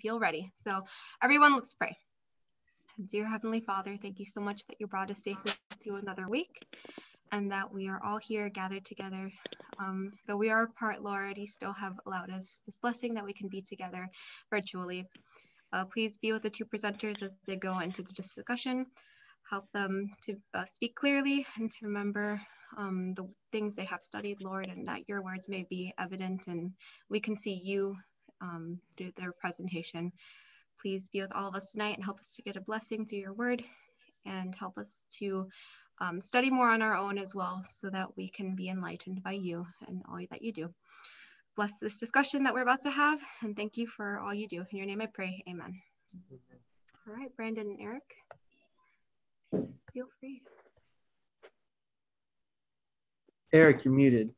feel ready. So, everyone, let's pray. Dear Heavenly Father, thank you so much that you brought us safely to another week and that we are all here gathered together. Um, though we are apart, Lord, you still have allowed us this blessing that we can be together virtually. Uh, please be with the two presenters as they go into the discussion. Help them to uh, speak clearly and to remember um, the things they have studied, Lord, and that your words may be evident and we can see you um, through their presentation. Please be with all of us tonight and help us to get a blessing through your word and help us to um, study more on our own as well so that we can be enlightened by you and all that you do. Bless this discussion that we're about to have and thank you for all you do. In your name I pray, amen. All right, Brandon and Erick, feel free. Erick, you're muted.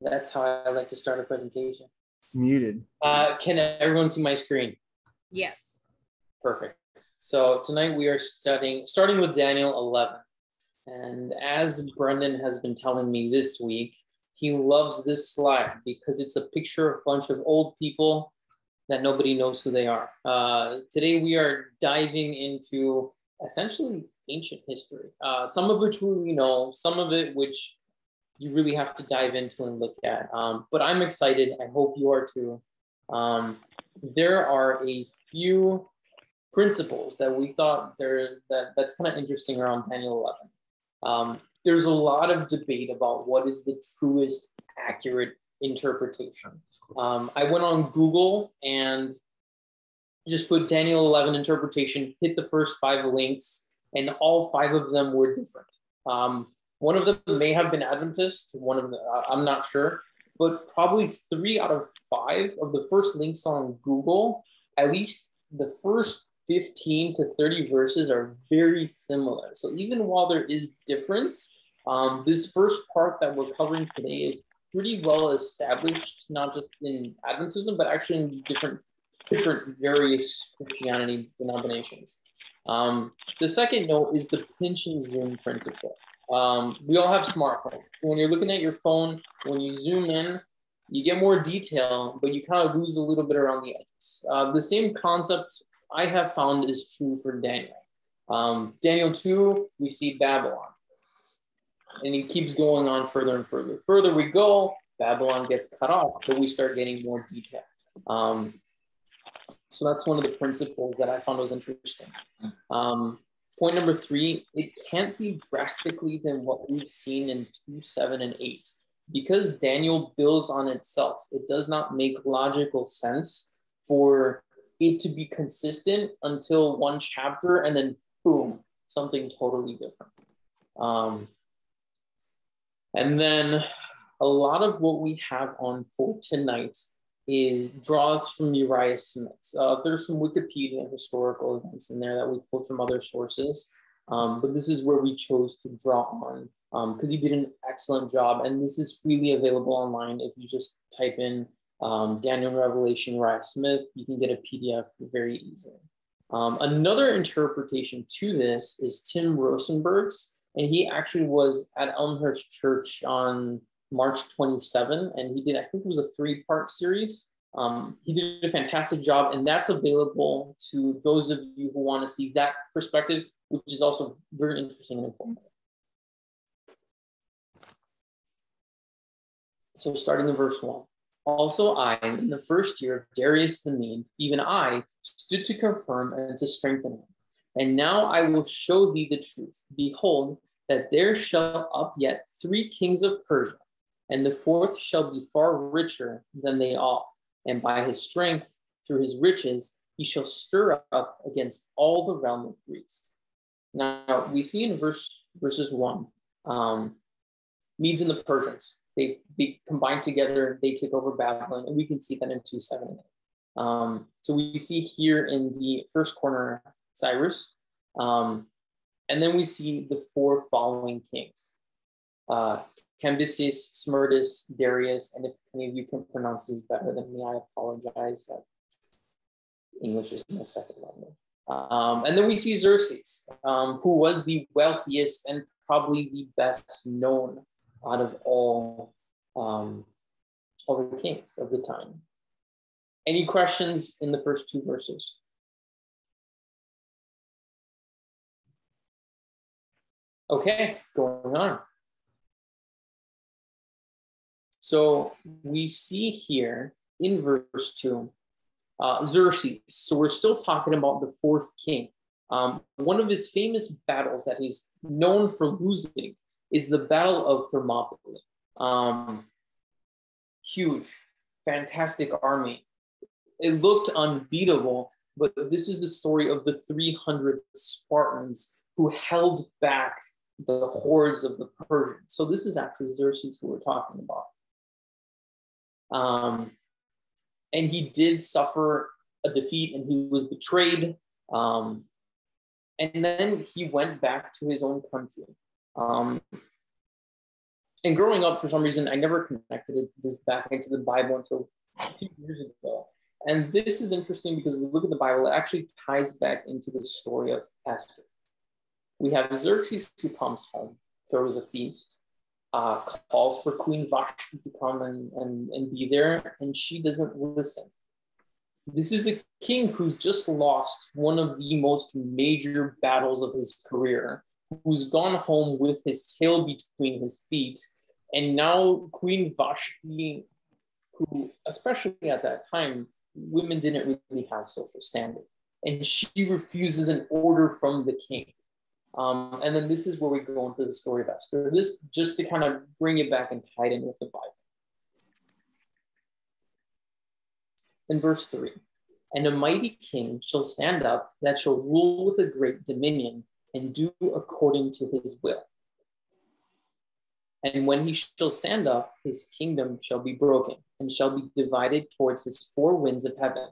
That's how I like to start a presentation. Muted. Uh, can everyone see my screen? Yes. Perfect. So tonight we are studying, starting with Daniel 11. And as Brandon has been telling me this week, he loves this slide because it's a picture of a bunch of old people that nobody knows who they are. Uh, today we are diving into essentially ancient history, uh, some of which we know, some of it which you really have to dive into and look at. Um, but I'm excited. I hope you are too. Um, there are a few principles that we thought there that that's kind of interesting around Daniel 11. Um, there's a lot of debate about what is the truest accurate interpretation. Um, I went on Google and just put Daniel 11 interpretation, hit the first five links, and all five of them were different. Um, one of them may have been Adventist, one of them, I'm not sure, but probably three out of five of the first links on Google, at least the first 15 to 30 verses are very similar. So even while there is difference, um, this first part that we're covering today is pretty well established, not just in Adventism, but actually in different different various Christianity denominations. Um, the second note is the pinch and zoom principle. Um, we all have smartphones. So when you're looking at your phone, when you zoom in, you get more detail, but you kind of lose a little bit around the edges. Uh, the same concept I have found is true for Daniel. Um, Daniel 2, we see Babylon. And he keeps going on further and further. Further we go, Babylon gets cut off, but we start getting more detail. Um, so that's one of the principles that I found was interesting. Um, point number three, it can't be drastically than what we've seen in 2, 7, and 8. Because Daniel builds on itself, it does not make logical sense for it to be consistent until one chapter and then boom, something totally different. Um, and then a lot of what we have on for tonight is draws from Uriah Smith. Uh, there's some Wikipedia historical events in there that we pulled from other sources, um, but this is where we chose to draw on because um, he did an excellent job. And this is freely available online if you just type in um, Daniel Revelation Uriah Smith, you can get a PDF very easily. Um, another interpretation to this is Tim Roosenberg's, and he actually was at Elmhurst Church on March 27, and he did, I think it was a three part series. Um, he did a fantastic job, and that's available to those of you who want to see that perspective, which is also very interesting and important. So, starting in verse 1. Also, I, in the first year of Darius the Mede, even I, stood to confirm and to strengthen him. And now I will show thee the truth. Behold, that there shall up yet three kings of Persia and the fourth shall be far richer than they all. And by his strength, through his riches, he shall stir up against all the realm of Greece. Now, we see in verse verses one, um, Medes and the Persians, they be combined together, they take over Babylon, and we can see that in 2 7 Um, so we see here in the first corner Cyrus, um, and then we see the four following kings uh, Cambyses, Smerdis, Darius, and if any of you can pronounce these better than me, I apologize. Uh, English is my second language. Um, and then we see Xerxes, um, who was the wealthiest and probably the best known out of all um, of the kings of the time. Any questions in the first two verses? Okay, going on. So we see here in verse 2, uh, Xerxes. So we're still talking about the fourth king. Um, one of his famous battles that he's known for losing is the Battle of Thermopylae. Um, huge, fantastic army. It looked unbeatable, but this is the story of the 300 Spartans who held back the hordes of the Persians. So this is actually Xerxes who we're talking about. Um, and he did suffer a defeat and he was betrayed. Um, and then he went back to his own country. Um, and growing up, for some reason, I never connected this back into the Bible until a few years ago. And this is interesting because we look at the Bible, it actually ties back into the story of Esther. We have Xerxes who comes home, throws a feast, uh, calls for Queen Vashti to come and, and, and be there, and she doesn't listen. This is a king who's just lost one of the most major battles of his career, who's gone home with his tail between his feet. And now Queen Vashti, who, especially at that time, women didn't really have social standing. And she refuses an order from the king. Um, and then this is where we go into the story of Esther. This just to kind of bring it back and tie it in with the Bible. In verse 3 And a mighty king shall stand up that shall rule with a great dominion and do according to his will. And when he shall stand up, his kingdom shall be broken and shall be divided towards his four winds of heaven,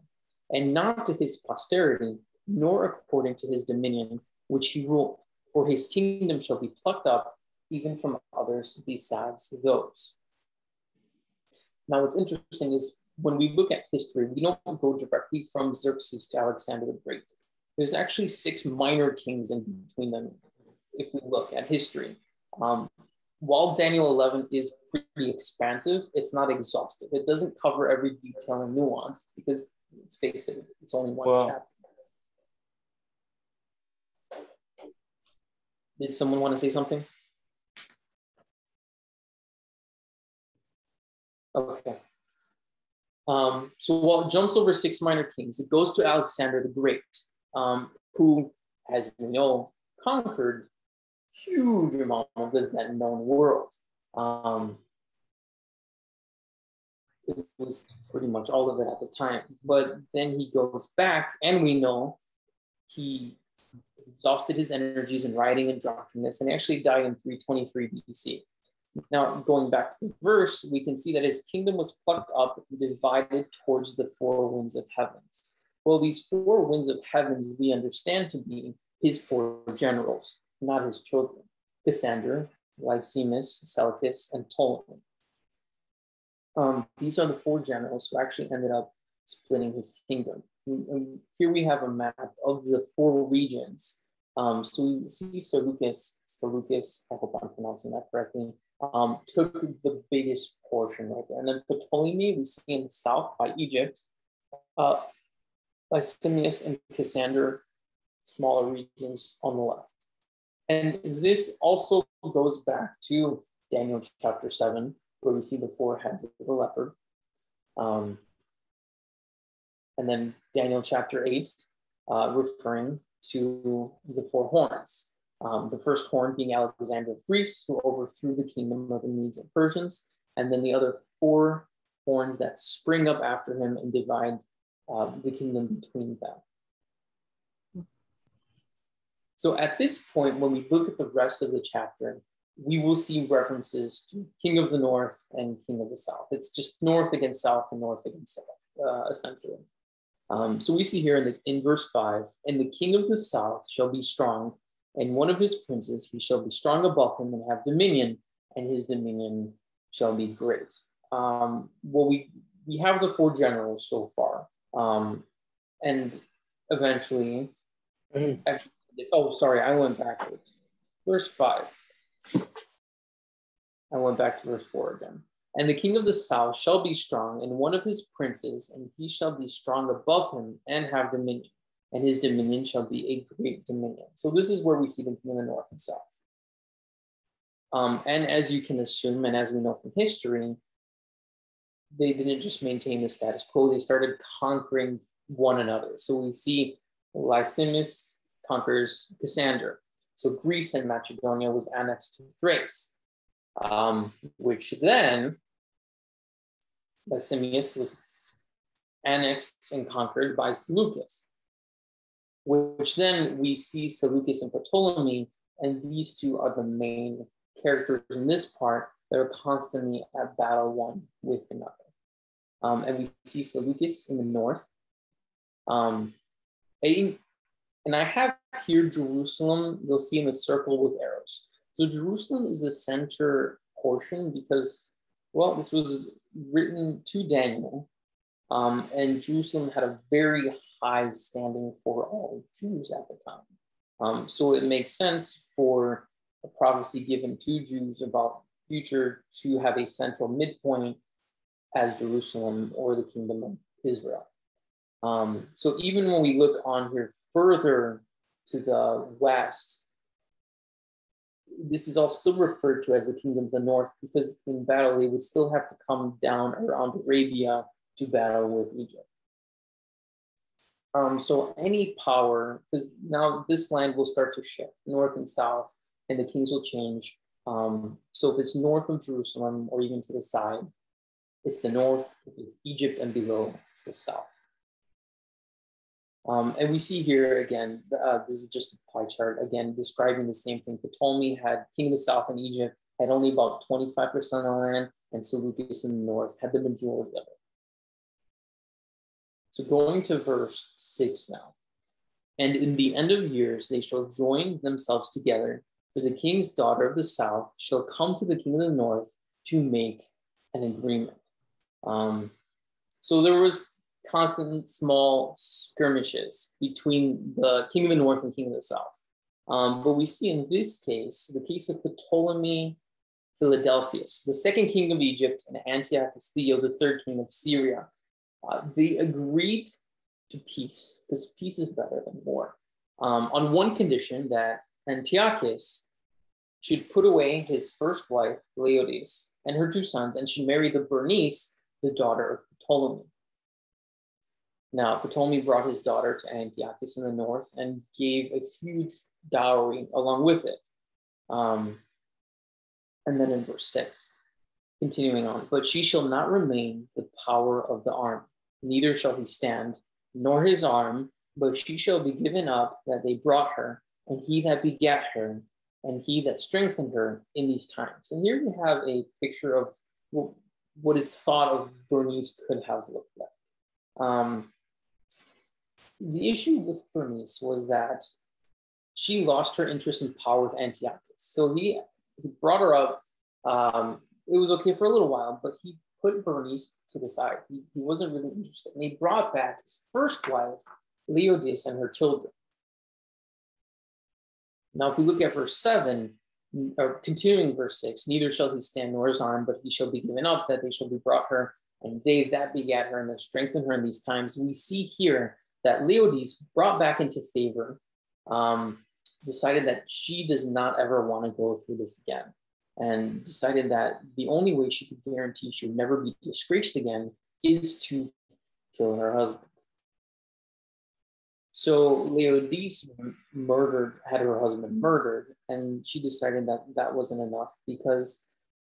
and not to his posterity, nor according to his dominion, which he ruled. For his kingdom shall be plucked up even from others besides those. Now, what's interesting is when we look at history, we don't go directly from Xerxes to Alexander the Great. There's actually six minor kings in between them if we look at history. Um, while Daniel 11 is pretty expansive, it's not exhaustive. It doesn't cover every detail and nuance because, let's face it, it's only one well, chapter. Did someone want to say something? Okay. Um, so while it jumps over six minor kings, it goes to Alexander the Great, um, who, as we know, conquered huge amount of the then known world. Um, it was pretty much all of it at the time. But then he goes back, and we know he exhausted his energies in writing and drunkenness, and actually died in 323 BC. Now, going back to the verse, we can see that his kingdom was plucked up and divided towards the four winds of heavens. Well, these four winds of heavens we understand to be his four generals, not his children Cassander, Lysimus, Seleucus, and Ptolemy. Um, these are the four generals who actually ended up splitting his kingdom. And here we have a map of the four regions. Um, so we see Seleucus, Seleucus, I hope I'm pronouncing that correctly, um, took the biggest portion right there. And then Ptolemy, we see in the south by Egypt, uh, Licinius and Cassander, smaller regions on the left. And this also goes back to Daniel chapter 7, where we see the four heads of the leopard. Um, and then Daniel chapter 8, uh, referring to the four horns. Um, the first horn being Alexander of Greece, who overthrew the kingdom of the Medes and Persians, and then the other four horns that spring up after him and divide uh, the kingdom between them. So at this point, when we look at the rest of the chapter, we will see references to King of the North and King of the South. It's just North against South and North against South, uh, essentially. Um, so we see here in, the, in verse 5 And the king of the south shall be strong, and one of his princes he shall be strong above him and have dominion, and his dominion shall be great. Um, well, we, we have the four generals so far. Um, and eventually, mm-hmm. actually, oh, sorry, I went backwards. Verse 5. I went back to verse 4 again. And the king of the south shall be strong, and one of his princes, and he shall be strong above him and have dominion. And his dominion shall be a great dominion. So this is where we see the king of the north and south. Um, and as you can assume, and as we know from history, they didn't just maintain the status quo, they started conquering one another. So we see Lysimus conquers Cassander. So Greece and Macedonia was annexed to Thrace, um, which then Licinius was annexed and conquered by Seleucus, which then we see Seleucus and Ptolemy, and these two are the main characters in this part that are constantly at battle one with another. Um, and we see Seleucus in the north. Um, and I have here Jerusalem, you'll see in the circle with arrows. So Jerusalem is the center portion because, well, this was written to Daniel. Um, and Jerusalem had a very high standing for all Jews at the time. Um, so it makes sense for a prophecy given to Jews about future to have a central midpoint as Jerusalem or the kingdom of Israel. Um, so even when we look on here further to the west, this is also referred to as the kingdom of the north because in battle they would still have to come down around Arabia to battle with Egypt. Um, so any power, because now this land will start to shift north and south, and the kings will change. Um, so if it's north of Jerusalem or even to the side, it's the north, If it's Egypt, and below it's the south. Um, and we see here again, uh, this is just a pie chart, again, describing the same thing. Ptolemy had king of the south in Egypt, had only about 25% of the land, and Seleucus in the north had the majority of it. So going to verse six now. And in the end of years, they shall join themselves together, for the king's daughter of the south shall come to the king of the north to make an agreement. Um, so there was constant small skirmishes between the king of the north and king of the south. Um, but we see in this case, the case of Ptolemy Philadelphus, the second king of Egypt, and Antiochus Theo, the third king of Syria, uh, they agreed to peace because peace is better than war. Um, on one condition that Antiochus should put away his first wife, Laodice, and her two sons, and should marry the Bernice, the daughter of Ptolemy. Now, Ptolemy brought his daughter to Antiochus in the north and gave a huge dowry along with it. Um, and then in verse 6, continuing on, but she shall not remain the power of the arm, neither shall he stand, nor his arm, but she shall be given up that they brought her, and he that begat her, and he that strengthened her in these times. And here you have a picture of what is thought of Bernice could have looked like. Um, the issue with Bernice was that she lost her interest in power with Antiochus. So he, he brought her up. Um, it was okay for a little while, but he put Bernice to the side. He, he wasn't really interested. And he brought back his first wife, Laodice, and her children. Now, if we look at verse 7, or continuing verse 6, neither shall he stand nor his arm, but he shall be given up, that they shall be brought her, and they that begat her and that strengthen her in these times. We see here that Leodice brought back into favor, um, decided that she does not ever want to go through this again, and decided that the only way she could guarantee she would never be disgraced again is to kill her husband. So Leodice murdered, had her husband murdered, and she decided that that wasn't enough because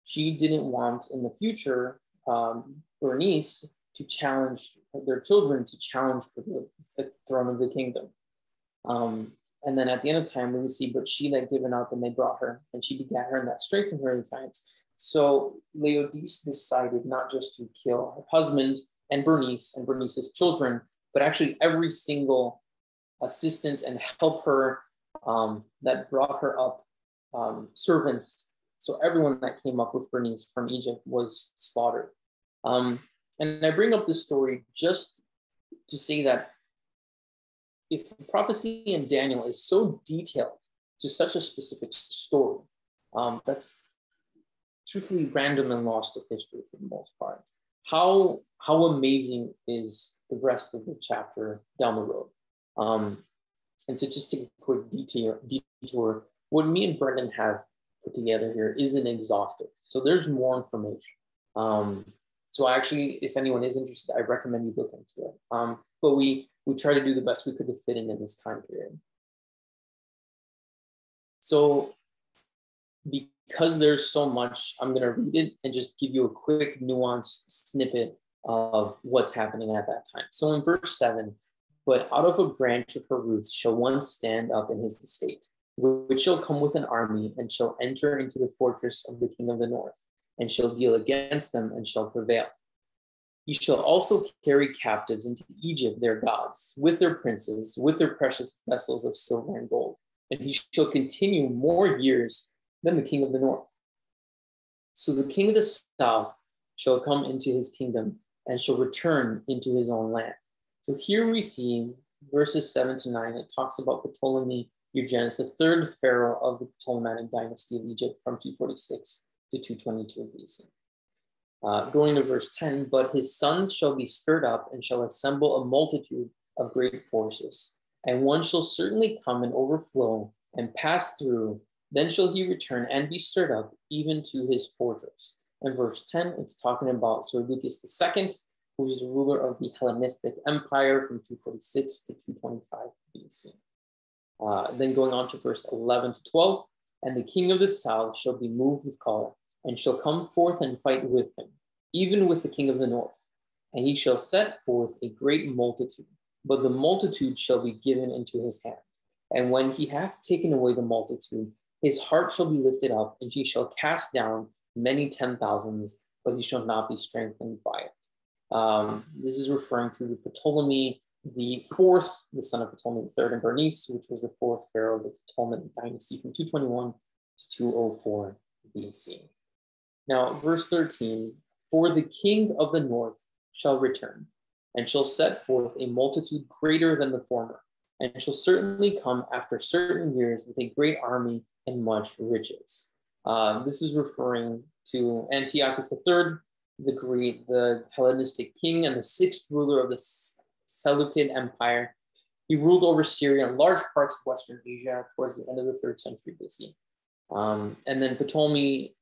she didn't want in the future um, Bernice to challenge their children to challenge for the, the throne of the kingdom. Um, and then at the end of time, when we see, but she that given up and they brought her, and she begat her, and that strengthened her in times. So Laodice decided not just to kill her husband and Bernice and Bernice's children, but actually every single assistant and helper um, that brought her up, um, servants. So everyone that came up with Bernice from Egypt was slaughtered. Um, and I bring up this story just to say that if prophecy in Daniel is so detailed to such a specific story, um, that's truthfully random and lost to history for the most part. How how amazing is the rest of the chapter down the road? Um, and to just take a quick detour, detour, what me and Brandon have put together here isn't exhaustive. So there's more information. Um, so actually, if anyone is interested, I recommend you look into it. Um, but we we try to do the best we could to fit in in this time period. So because there's so much, I'm going to read it and just give you a quick nuanced snippet of what's happening at that time. So in verse 7, but out of a branch of her roots shall one stand up in his estate, which shall come with an army and shall enter into the fortress of the king of the north, and shall deal against them and shall prevail. He shall also carry captives into Egypt their gods, with their princes, with their precious vessels of silver and gold. And he shall continue more years than the king of the north. So the king of the south shall come into his kingdom and shall return into his own land. So here we see verses 7 to 9, it talks about Ptolemy Eugenes, the third pharaoh of the Ptolemaic dynasty of Egypt from 246 to 222 BC. Uh, going to verse 10, but his sons shall be stirred up and shall assemble a multitude of great forces, and one shall certainly come and overflow and pass through. Then shall he return and be stirred up even to his fortress. And verse 10, it's talking about Seleucus II, who was ruler of the Hellenistic Empire from 246 to 225 BC. Uh, then going on to verse 11 to 12, and the king of the south shall be moved with choler, and shall come forth and fight with him, even with the king of the north. And he shall set forth a great multitude, but the multitude shall be given into his hand. And when he hath taken away the multitude, his heart shall be lifted up, and he shall cast down many ten thousands, but he shall not be strengthened by it. Um, this is referring to the Ptolemy the fourth, the son of Ptolemy III and Bernice, which was the fourth pharaoh of the Ptolemaic dynasty from 221 to 204 BC. Now, verse 13 For the king of the north shall return, and shall set forth a multitude greater than the former, and shall certainly come after certain years with a great army and much riches. Uh, this is referring to Antiochus III, the Greek, the Hellenistic king, and the sixth ruler of the Seleucid Empire. He ruled over Syria and large parts of Western Asia towards the end of the third century BC. Um, and then Ptolemy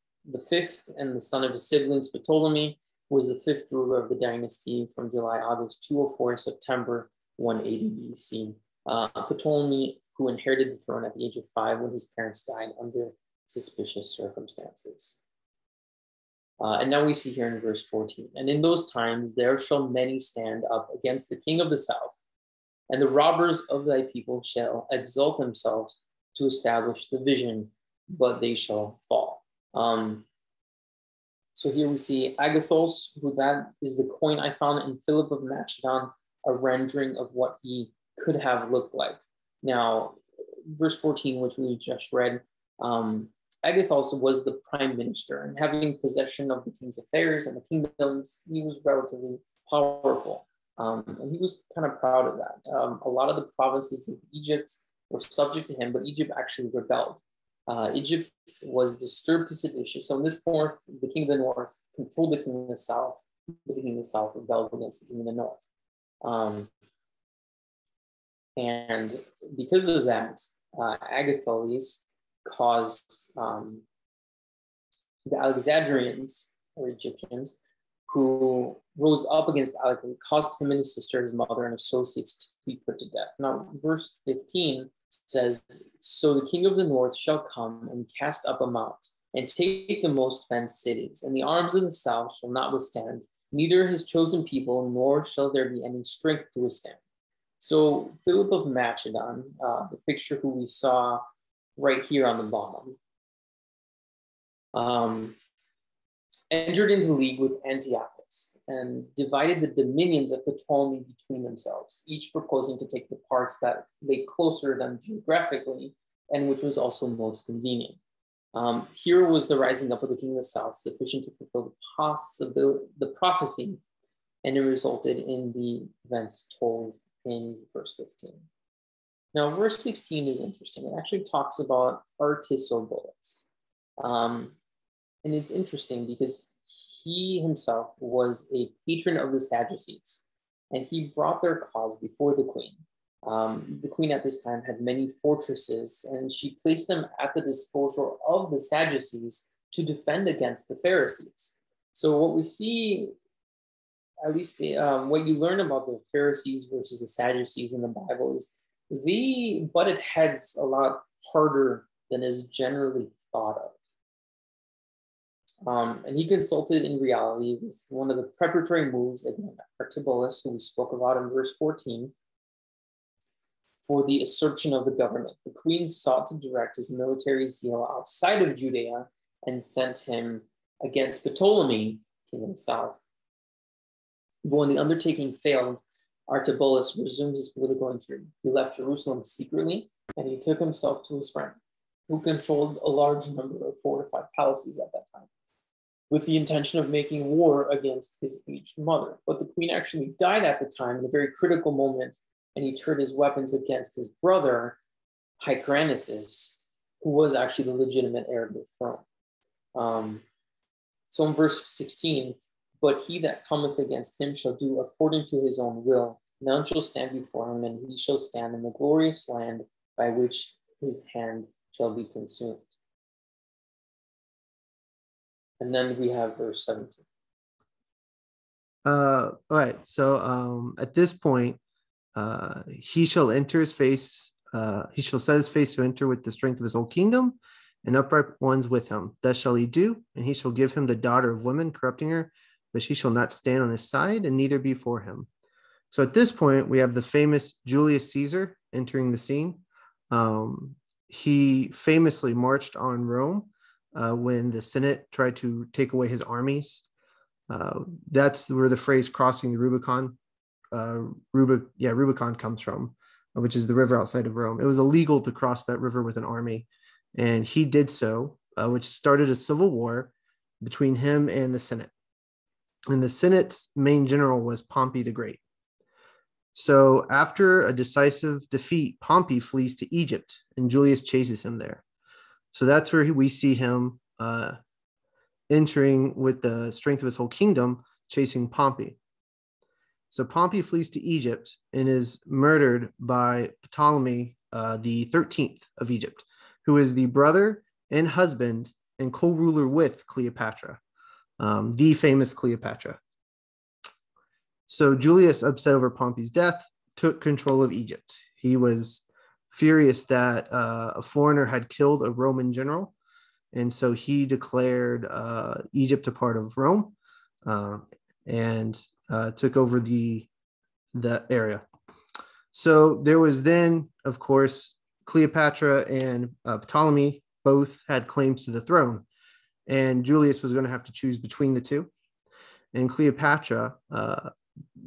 fifth and the son of his siblings, Ptolemy, was the fifth ruler of the dynasty from July, August 204, September 180 BC. Uh, Ptolemy, who inherited the throne at the age of five when his parents died under suspicious circumstances. Uh, and now we see here in verse 14, and in those times there shall many stand up against the king of the south, and the robbers of thy people shall exalt themselves to establish the vision, but they shall fall. Um, so here we see Agathos, who that is the coin I found in Philip of Macedon, a rendering of what he could have looked like. Now, verse 14, which we just read, um, Agathos was the prime minister, and having possession of the king's affairs and the kingdoms, he was relatively powerful. Um, and he was kind of proud of that. Um, a lot of the provinces of Egypt were subject to him, but Egypt actually rebelled. Uh, Egypt was disturbed to seditious. So in this point, the king of the north controlled the king of the south. The king of the south rebelled against the king of the north. Um, and because of that, uh, Agathocles caused um, the Alexandrians or Egyptians who rose up against Alexander, caused him and his sister, his mother, and associates to be put to death. Now, verse 15 says, So the king of the north shall come and cast up a mount and take the most fenced cities, and the arms of the south shall not withstand, neither his chosen people, nor shall there be any strength to withstand. So Philip of Macedon, uh, the picture who we saw right here on the bottom, um, entered into league with Antiochus and divided the dominions of Ptolemy between themselves, each proposing to take the parts that lay closer to them geographically and which was also most convenient. Um, here was the rising up of the king of the south sufficient to fulfill the the prophecy, and it resulted in the events told in verse 15. Now, verse 16 is interesting. It actually talks about Artaxerxes. Um, and it's interesting because he himself was a patron of the Sadducees, and he brought their cause before the queen. Um, the queen at this time had many fortresses, and she placed them at the disposal of the Sadducees to defend against the Pharisees. So, what we see, at least um, what you learn about the Pharisees versus the Sadducees in the Bible, is they butted heads a lot harder than is generally thought of. Um, and he consulted in reality with one of the preparatory moves, again, Artobulus, who we spoke about in verse 14, for the assertion of the government. The queen sought to direct his military zeal outside of Judea and sent him against Ptolemy, king of the south. But when the undertaking failed, Artobulus resumed his political intrigue. He left Jerusalem secretly and he took himself to his friend, who controlled a large number of fortified palaces at that time, with the intention of making war against his aged mother. But the queen actually died at the time in a very critical moment and he turned his weapons against his brother, Hyrcanus, who was actually the legitimate heir to the throne. Um, so in verse 16, but he that cometh against him shall do according to his own will. None shall stand before him, and he shall stand in the glorious land by which his hand shall be consumed. And then we have verse 17. Uh, all right. So um, at this point, uh, he shall enter his face, uh, he shall set his face to enter with the strength of his whole kingdom, and upright ones with him. Thus shall he do, and he shall give him the daughter of women, corrupting her, but she shall not stand on his side, and neither be for him. So at this point, we have the famous Julius Caesar entering the scene. Um, he famously marched on Rome uh, when the Senate tried to take away his armies. Uh, that's where the phrase crossing the Rubicon uh, Rubic, yeah, Rubicon comes from, which is the river outside of Rome. It was illegal to cross that river with an army, and he did so, uh, which started a civil war between him and the Senate. And the Senate's main general was Pompey the Great. So after a decisive defeat, Pompey flees to Egypt, and Julius chases him there. So that's where we see him uh, entering with the strength of his whole kingdom, chasing Pompey. So Pompey flees to Egypt and is murdered by Ptolemy uh, the 13th of Egypt, who is the brother and husband and co ruler with Cleopatra, um, the famous Cleopatra. So Julius, upset over Pompey's death, took control of Egypt. He was furious that uh, a foreigner had killed a Roman general. And so he declared uh, Egypt a part of Rome. Uh, and uh, took over the the area. So there was then, of course, Cleopatra and uh, Ptolemy both had claims to the throne, and Julius was going to have to choose between the two. And Cleopatra uh,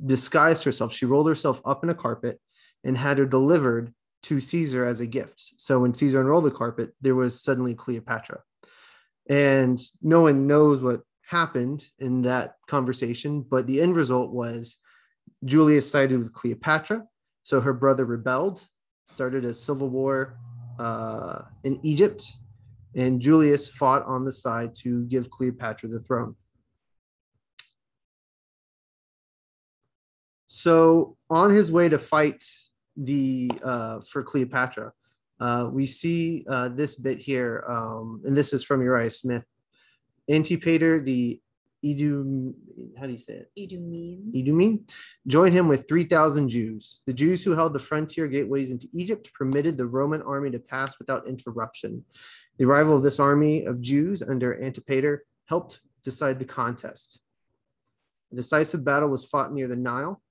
disguised herself; she rolled herself up in a carpet and had her delivered to Caesar as a gift. So when Caesar unrolled the carpet, there was suddenly Cleopatra. And no one knows what happened in that conversation, but the end result was Julius sided with Cleopatra. So her brother rebelled, started a civil war uh, in Egypt, and Julius fought on the side to give Cleopatra the throne. So on his way to fight the uh, for Cleopatra, uh, we see uh, this bit here, um, and this is from Uriah Smith. Antipater, the Idum, how do you say it? Idumene. Idumene, joined him with 3,000 Jews. The Jews who held the frontier gateways into Egypt permitted the Roman army to pass without interruption. The arrival of this army of Jews under Antipater helped decide the contest. A decisive battle was fought near the Nile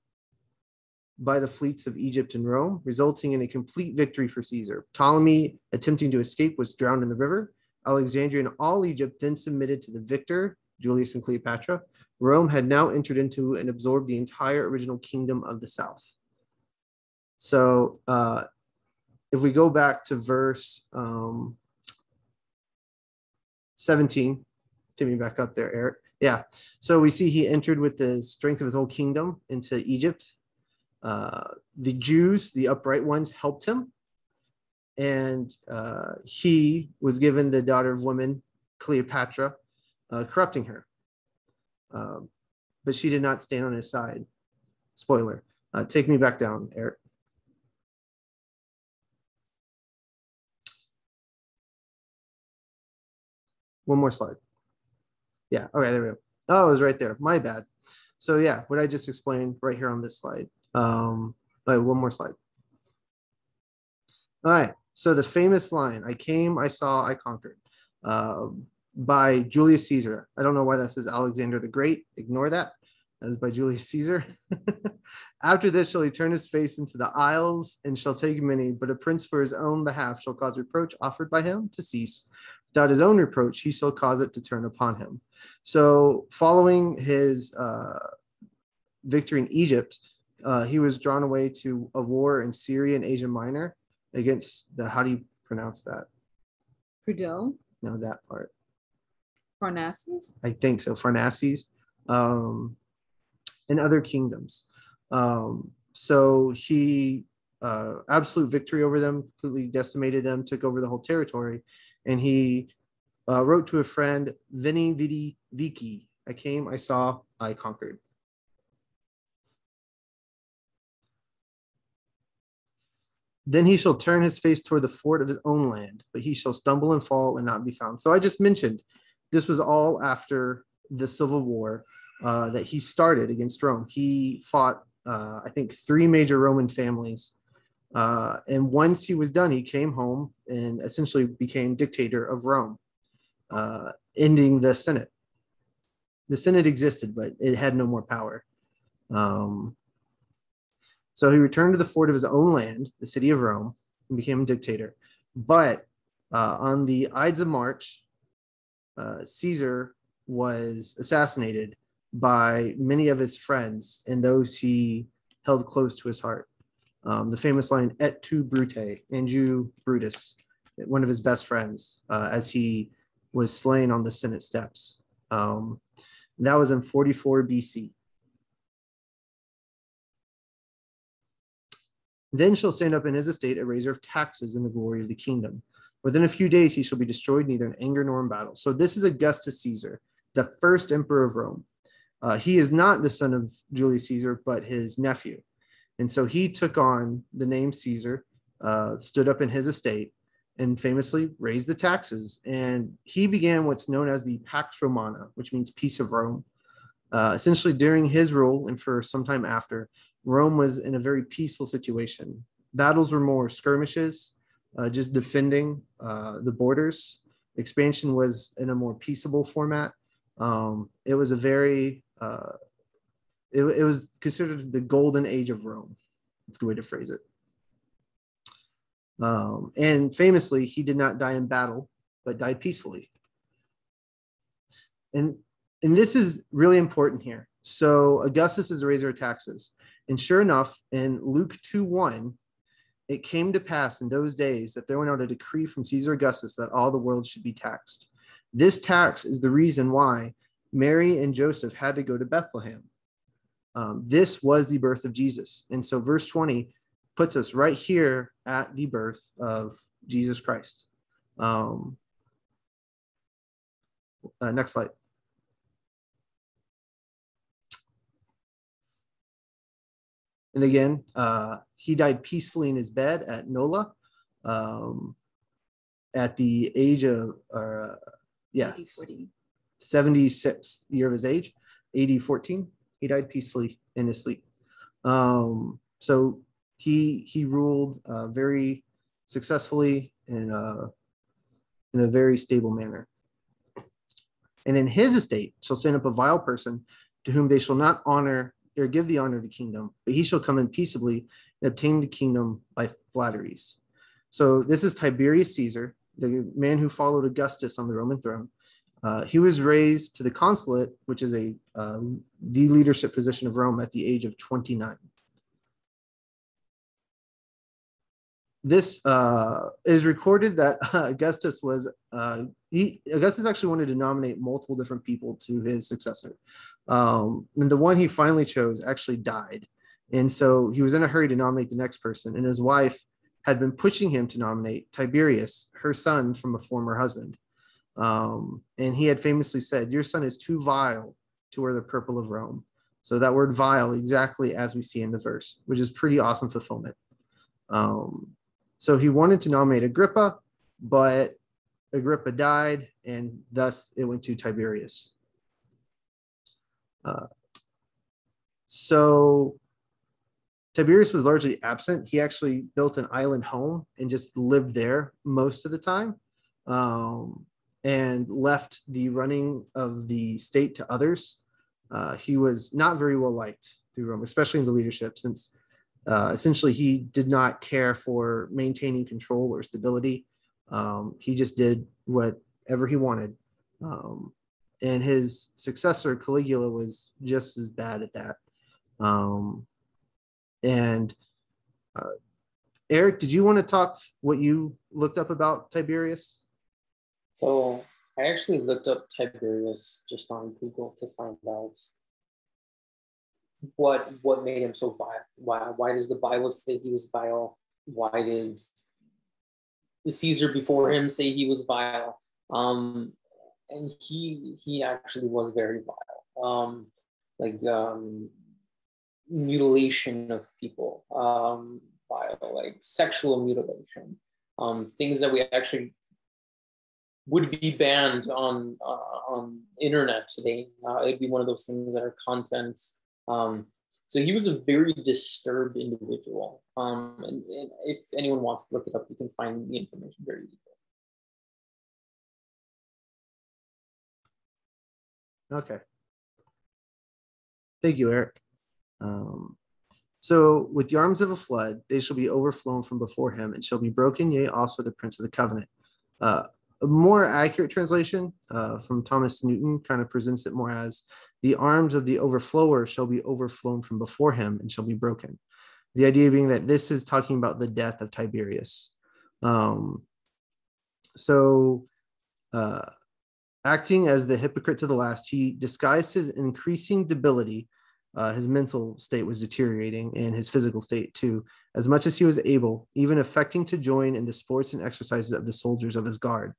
by the fleets of Egypt and Rome, resulting in a complete victory for Caesar. Ptolemy, attempting to escape, was drowned in the river. Alexandria and all Egypt then submitted to the victor, Julius and Cleopatra. Rome had now entered into and absorbed the entire original kingdom of the south. So uh, if we go back to verse um, 17, take me back up there, Erick. Yeah. So we see he entered with the strength of his whole kingdom into Egypt. Uh, the Jews, the upright ones, helped him and uh, he was given the daughter of woman Cleopatra, uh, corrupting her. Um, but she did not stand on his side. Spoiler. Uh, take me back down, Erick. One more slide. Yeah, okay, there we go. Oh, it was right there. My bad. So yeah, what I just explained right here on this slide. Um, but one more slide. All right. So the famous line, I came, I saw, I conquered, uh, by Julius Caesar. I don't know why that says Alexander the Great. Ignore that. That is by Julius Caesar. After this shall he turn his face into the isles and shall take many, but a prince for his own behalf shall cause reproach offered by him to cease. Without his own reproach, he shall cause it to turn upon him. So, following his uh, victory in Egypt, uh, he was drawn away to a war in Syria and Asia Minor against the, how do you pronounce that? Trudeau, No, that part. Parnassus, I think so, Pharnaces, um, and other kingdoms. Um, so he uh, absolute victory over them, completely decimated them, took over the whole territory, and he uh, wrote to a friend, Veni Vidi Vici. I came, I saw, I conquered. Then he shall turn his face toward the fort of his own land, but he shall stumble and fall and not be found. So I just mentioned this was all after the civil war uh, that he started against Rome. He fought, uh, I think, three major Roman families. Uh, and once he was done, he came home and essentially became dictator of Rome, uh, ending the Senate. The Senate existed, but it had no more power. Um, so he returned to the fort of his own land, the city of Rome, and became a dictator. But uh, on the Ides of March, uh, Caesar was assassinated by many of his friends and those he held close to his heart. Um, the famous line, et tu Brute, and you Brutus, one of his best friends, uh, as he was slain on the Senate steps. Um, that was in 44 BC. Then shall stand up in his estate a raiser of taxes in the glory of the kingdom. Within a few days he shall be destroyed neither in anger nor in battle. So this is Augustus Caesar, the first emperor of Rome. Uh, he is not the son of Julius Caesar, but his nephew. And so he took on the name Caesar, uh, stood up in his estate, and famously raised the taxes. And he began what's known as the Pax Romana, which means peace of Rome. Uh, essentially, during his rule and for some time after, Rome was in a very peaceful situation. Battles were more skirmishes, uh, just defending uh, the borders. Expansion was in a more peaceable format. Um, it was a very, uh, it, it was considered the golden age of Rome. That's a good way to phrase it. Um, and famously, he did not die in battle, but died peacefully. And, and this is really important here. So Augustus is a raiser of taxes. And sure enough, in Luke 2 1, it came to pass in those days that there went out a decree from Caesar Augustus that all the world should be taxed. This tax is the reason why Mary and Joseph had to go to Bethlehem. Um, this was the birth of Jesus. And so, verse 20 puts us right here at the birth of Jesus Christ. Um, uh, next slide. And again, uh, he died peacefully in his bed at Nola um, at the age of, uh, yeah, 76 year of his age, AD 14. He died peacefully in his sleep. Um, so he he ruled uh, very successfully in a, in a very stable manner. And in his estate shall stand up a vile person to whom they shall not honor or give the honor of the kingdom, but he shall come in peaceably and obtain the kingdom by flatteries. So this is Tiberius Caesar, the man who followed Augustus on the Roman throne. Uh, he was raised to the consulate, which is a uh, the leadership position of Rome, at the age of 29. This uh, is recorded that Augustus was uh, he Augustus actually wanted to nominate multiple different people to his successor, um, and the one he finally chose actually died, and so he was in a hurry to nominate the next person, and his wife had been pushing him to nominate Tiberius, her son from a former husband. Um, and he had famously said, Your son is too vile to wear the purple of Rome. So that word vile, exactly as we see in the verse, which is pretty awesome fulfillment. Um, so he wanted to nominate Agrippa, but Agrippa died, and thus it went to Tiberius. Uh, so Tiberius was largely absent. He actually built an island home and just lived there most of the time um, and left the running of the state to others. Uh, he was not very well liked through Rome, especially in the leadership, since uh, essentially he did not care for maintaining control or stability. Um, he just did whatever he wanted. Um, and his successor, Caligula, was just as bad at that. Um, and uh, Erick, did you want to talk what you looked up about Tiberius? So I actually looked up Tiberius just on Google to find out what what made him so vile. Why why does the Bible say he was vile? Why did the Caesar before him say he was vile? Um, and he he actually was very vile. Um, like um, mutilation of people, um, vile, like sexual mutilation, um, things that we actually would be banned on uh, on internet today. Uh, it'd be one of those things that are content um, so he was a very disturbed individual. Um, and, and, if anyone wants to look it up, you can find the information very easily. Okay. Thank you, Erick. Um, so, with the arms of a flood, they shall be overflown from before him, and shall be broken, yea, also the prince of the covenant. Uh, a more accurate translation uh, from Thomas Newton kind of presents it more as the arms of the overflower shall be overflown from before him and shall be broken. The idea being that this is talking about the death of Tiberius. Um, so, uh, acting as the hypocrite to the last, he disguised his increasing debility. Uh, his mental state was deteriorating and his physical state too, as much as he was able, even affecting to join in the sports and exercises of the soldiers of his guard.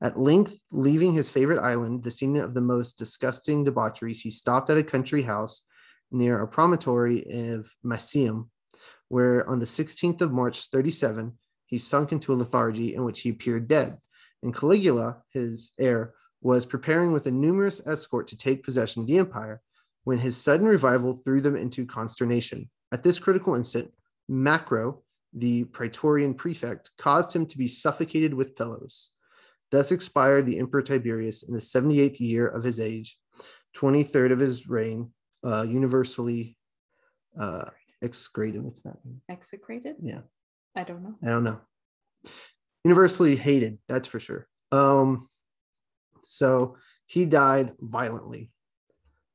At length, leaving his favorite island, the scene of the most disgusting debaucheries, he stopped at a country house near a promontory of Misenum, where on the 16th of March 37, he sunk into a lethargy in which he appeared dead. And Caligula, his heir, was preparing with a numerous escort to take possession of the empire when his sudden revival threw them into consternation. At this critical instant, Macro, the Praetorian prefect, caused him to be suffocated with pillows. Thus expired the Emperor Tiberius in the 78th year of his age, 23rd of his reign, uh, universally uh, excreted. What's that mean? Execrated? Yeah. I don't know. I don't know. Universally hated, that's for sure. Um, so he died violently.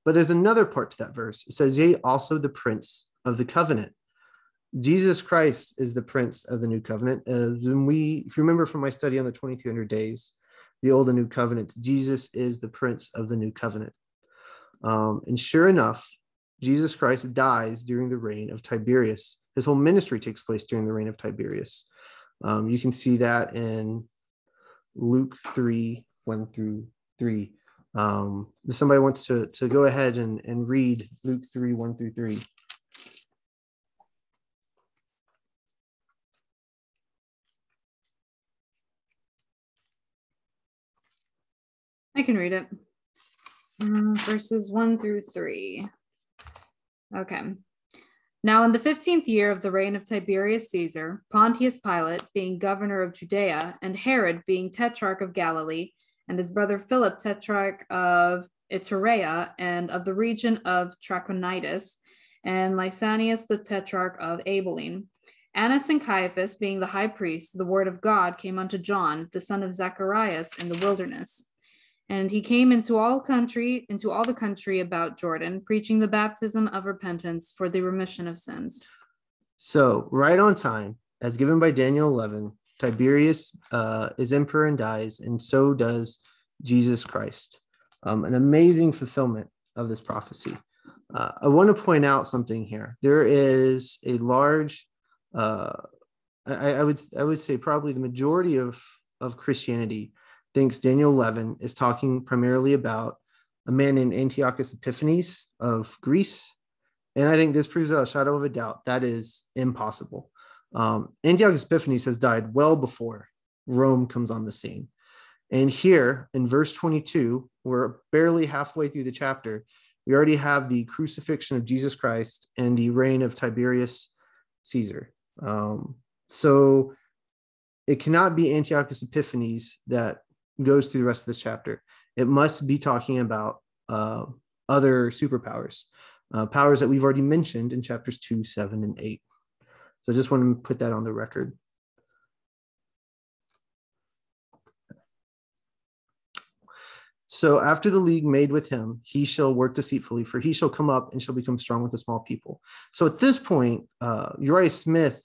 But there's another part to that verse. It says, Yea, also the prince of the covenant. Jesus Christ is the prince of the new covenant. Uh, when we, if you remember from my study on the 2300 days, the old and new covenants, Jesus is the prince of the new covenant. Um, and sure enough, Jesus Christ dies during the reign of Tiberius. His whole ministry takes place during the reign of Tiberius. Um, you can see that in Luke 3 1 through 3. Um, if somebody wants to, to go ahead and, and read Luke 3 1 through 3. I can read it. Mm, verses 1 through 3. Okay. Now, in the 15th year of the reign of Tiberius Caesar, Pontius Pilate, being governor of Judea, and Herod, being tetrarch of Galilee, and his brother Philip, tetrarch of Iturea and of the region of Trachonitis, and Lysanias, the tetrarch of Abilene. Annas and Caiaphas, being the high priests, the word of God came unto John, the son of Zacharias, in the wilderness and he came into all country, into all the country about Jordan, preaching the baptism of repentance for the remission of sins. So, right on time, as given by Daniel 11, Tiberius uh, is emperor and dies, and so does Jesus Christ. Um, an amazing fulfillment of this prophecy. Uh, I want to point out something here. There is a large, uh, I, I, would I would say probably the majority of of Christianity thinks Daniel 11 is talking primarily about a man named Antiochus Epiphanes of Greece. And I think this proves a shadow of a doubt that is impossible. Um, Antiochus Epiphanes has died well before Rome comes on the scene. And here in verse 22, we're barely halfway through the chapter. We already have the crucifixion of Jesus Christ and the reign of Tiberius Caesar. Um, so it cannot be Antiochus Epiphanes that goes through the rest of this chapter. It must be talking about uh, other superpowers, uh, powers that we've already mentioned in chapters two, seven, and eight. So I just want to put that on the record. So after the league made with him, he shall work deceitfully, for he shall come up and shall become strong with the small people. So at this point, uh, Uriah Smith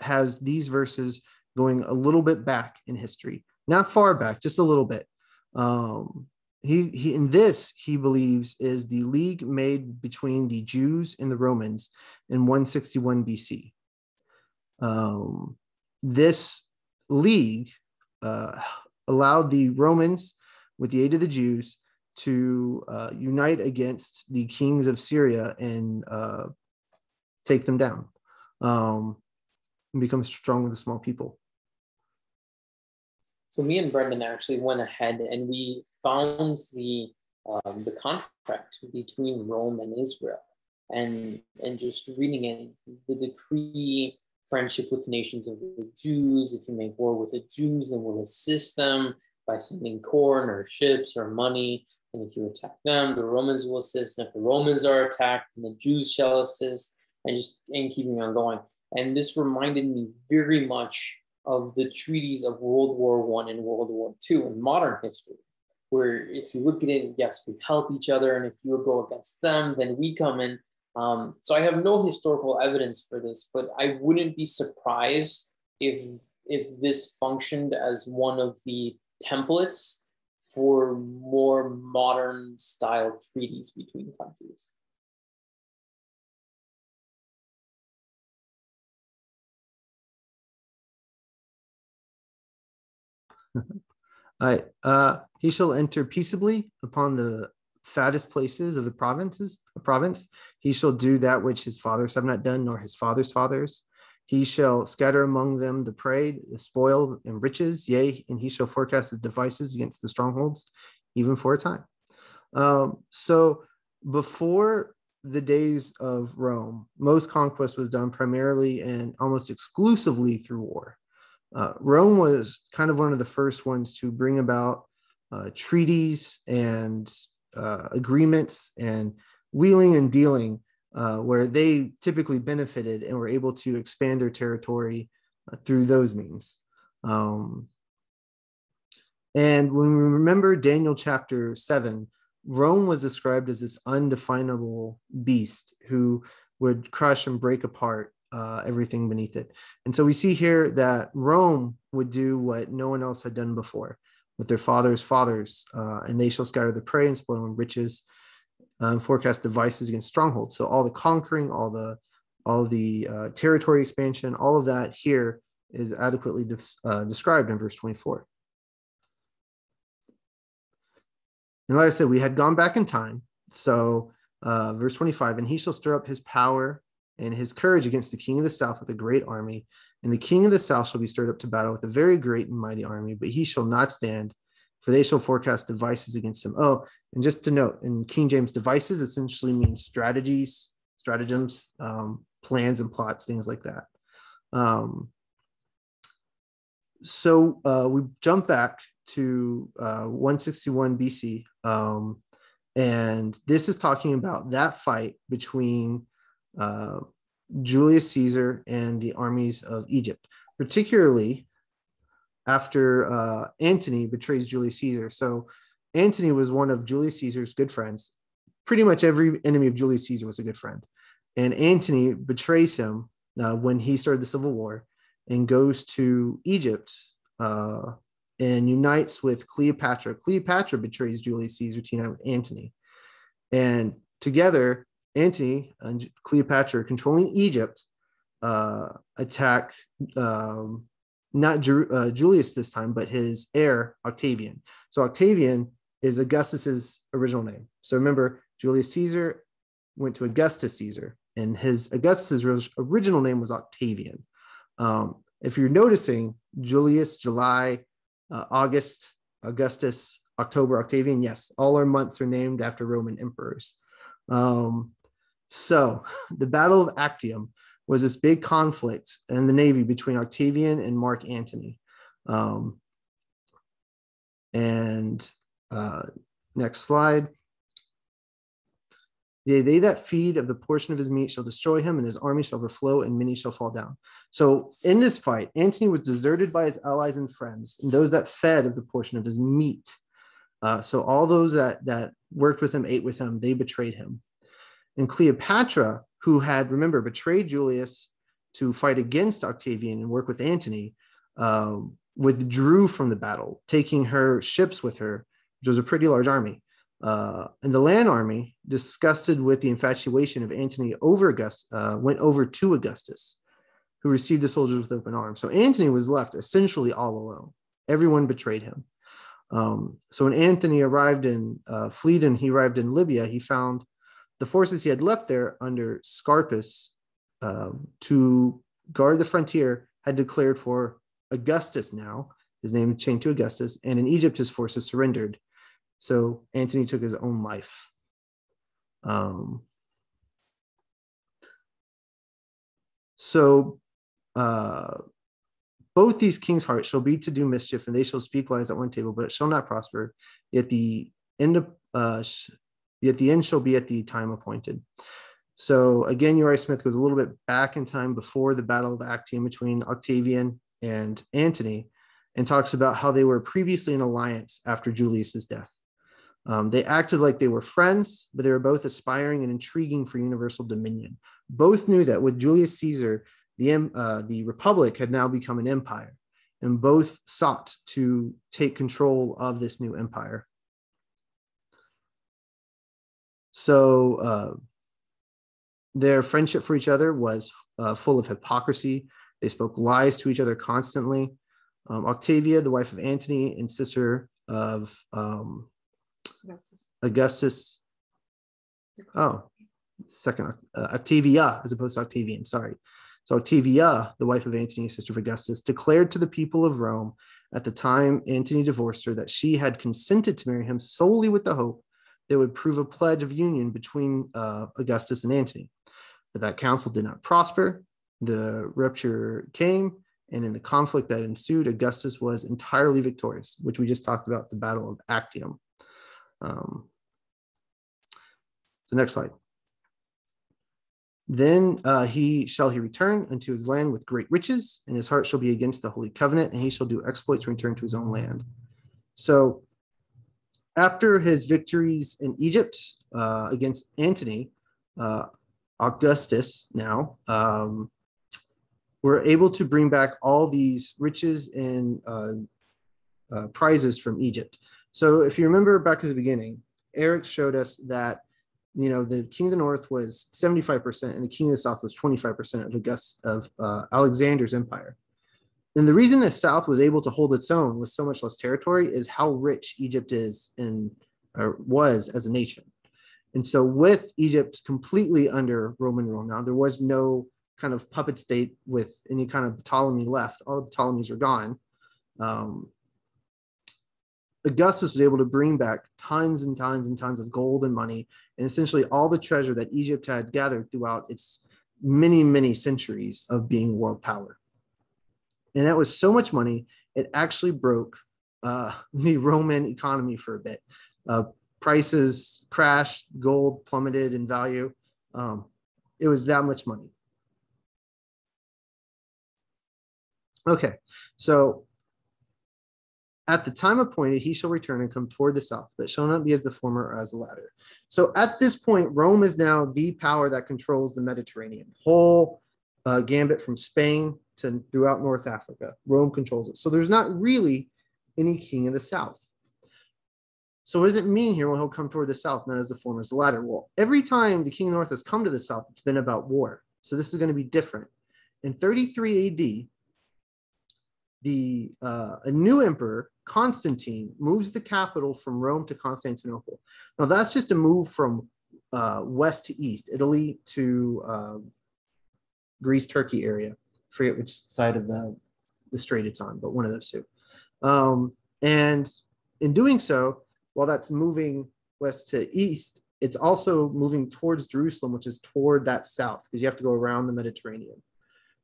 has these verses going a little bit back in history, not far back, just a little bit. Um, he, he in this he believes is the league made between the Jews and the Romans in 161 BC. Um, this league uh, allowed the Romans with the aid of the Jews, to uh, unite against the kings of Syria and uh, take them down um, and become strong with the small people. So me and Brandon actually went ahead and we found the um, the contract between Rome and Israel, and and just reading it, the decree friendship with nations of the Jews. If you make war with the Jews, then we'll assist them by sending corn or ships or money. And if you attack them, the Romans will assist. And if the Romans are attacked, then the Jews shall assist, and just and keeping on going. And this reminded me very much of the treaties of World War One and World War Two in modern history, where if you look at it, yes, we help each other, and if you go against them, then we come in. Um, so I have no historical evidence for this, but I wouldn't be surprised if if this functioned as one of the templates for more modern style treaties between countries. I, uh, he shall enter peaceably upon the fattest places of the provinces, a province. He shall do that which his fathers have not done, nor his fathers' fathers. He shall scatter among them the prey, the spoil, and riches. Yea, and he shall forecast his devices against the strongholds, even for a time. Um, so before the days of Rome, most conquest was done primarily and almost exclusively through war. Uh, Rome was kind of one of the first ones to bring about uh, treaties and uh, agreements and wheeling and dealing uh, where they typically benefited and were able to expand their territory uh, through those means. Um, and when we remember Daniel chapter 7, Rome was described as this undefinable beast who would crush and break apart uh, everything beneath it. And so we see here that Rome would do what no one else had done before with their fathers' fathers, uh, and they shall scatter the prey and spoil and riches um, forecast devices against strongholds. So all the conquering, all the all the uh, territory expansion, all of that here is adequately de- uh, described in verse 24. And like I said, we had gone back in time. So uh, verse 25, and he shall stir up his power and his courage against the king of the south with a great army. And the king of the south shall be stirred up to battle with a very great and mighty army, but he shall not stand for they shall forecast devices against him. Oh, and just to note, in King James, devices essentially means strategies, stratagems, um, plans and plots, things like that. Um, so uh, we jump back to uh, 161 BC, um, and this is talking about that fight between uh, Julius Caesar and the armies of Egypt, particularly after uh, Antony betrays Julius Caesar. So Antony was one of Julius Caesar's good friends. Pretty much every enemy of Julius Caesar was a good friend. And Antony betrays him uh, when he started the civil war and goes to Egypt uh, and unites with Cleopatra. Cleopatra betrays Julius Caesar to unite with Antony. And together, Antony and Cleopatra, controlling Egypt, uh, attack um, not Ju- uh, Julius this time, but his heir Octavian. So Octavian is Augustus's original name. So remember, Julius Caesar went to Augustus Caesar, and his Augustus's original name was Octavian. Um, if you're noticing, Julius, July, uh, August, Augustus, October, Octavian, yes, all our months are named after Roman emperors. Um, so the Battle of Actium was this big conflict in the Navy between Octavian and Mark Antony. Um, and uh, next slide. They, they that feed of the portion of his meat shall destroy him, and his army shall overflow, and many shall fall down. So in this fight, Antony was deserted by his allies and friends, and those that fed of the portion of his meat. Uh, so all those that that worked with him, ate with him, they betrayed him. And Cleopatra, who had remember betrayed Julius to fight against Octavian and work with Antony, uh, withdrew from the battle, taking her ships with her, which was a pretty large army. Uh, and the land army, disgusted with the infatuation of Antony over Augustus, uh, went over to Augustus, who received the soldiers with open arms. So Antony was left essentially all alone. Everyone betrayed him. Um, so when Antony arrived in uh, and he arrived in Libya, he found the forces he had left there under Scarpus uh, to guard the frontier had declared for Augustus now. His name changed to Augustus, and in Egypt, his forces surrendered. So Antony took his own life. Um, so uh, both these kings' hearts shall be to do mischief, and they shall speak lies at one table, but it shall not prosper. Yet the end of uh, yet the end shall be at the time appointed. So again, Uriah Smith goes a little bit back in time before the Battle of Actium between Octavian and Antony, and talks about how they were previously in alliance after Julius's death. Um, they acted like they were friends, but they were both aspiring and intriguing for universal dominion. Both knew that with Julius Caesar, the, uh, the Republic had now become an empire, and both sought to take control of this new empire. So uh, their friendship for each other was uh, full of hypocrisy. They spoke lies to each other constantly. Um, Octavia, the wife of Antony and sister of um, Augustus. Augustus. Oh, second uh, Octavia as opposed to Octavian. Sorry. So Octavia, the wife of Antony, sister of Augustus, declared to the people of Rome at the time Antony divorced her that she had consented to marry him solely with the hope that would prove a pledge of union between uh, Augustus and Antony. But that council did not prosper. The rupture came, and in the conflict that ensued, Augustus was entirely victorious, which we just talked about the Battle of Actium. Um, so next slide. Then uh, he shall he return unto his land with great riches, and his heart shall be against the holy covenant, and he shall do exploits to return to his own land. So after his victories in Egypt uh, against Antony, uh, Augustus now um, were able to bring back all these riches and uh, uh prizes from Egypt. So if you remember back at the beginning, Erick showed us that you know the king of the north was 75% and the king of the south was 25% of August of uh, Alexander's empire. And the reason the south was able to hold its own with so much less territory is how rich Egypt is and was as a nation. And so with Egypt completely under Roman rule now, there was no kind of puppet state with any kind of Ptolemy left. All the Ptolemies are gone. Um, Augustus was able to bring back tons and tons and tons of gold and money, and essentially all the treasure that Egypt had gathered throughout its many, many centuries of being world power. And that was so much money, it actually broke uh, the Roman economy for a bit. Uh, prices crashed, gold plummeted in value. Um, it was that much money. Okay, so at the time appointed, he shall return and come toward the south, but shall not be as the former or as the latter. So at this point, Rome is now the power that controls the Mediterranean, whole uh, gambit from Spain to throughout North Africa. Rome controls it. So there's not really any king in the south. So what does it mean here when he'll come toward the south, not as the former as the latter? Well, every time the king of the north has come to the south, it's been about war. So this is going to be different. In 33 AD, the uh, a new emperor, Constantine, moves the capital from Rome to Constantinople. Now that's just a move from uh, west to east, Italy to uh, Greece, Turkey area. I forget which side of the, the strait it's on, but one of those two. Um, and in doing so, while that's moving west to east, it's also moving towards Jerusalem, which is toward that south, because you have to go around the Mediterranean.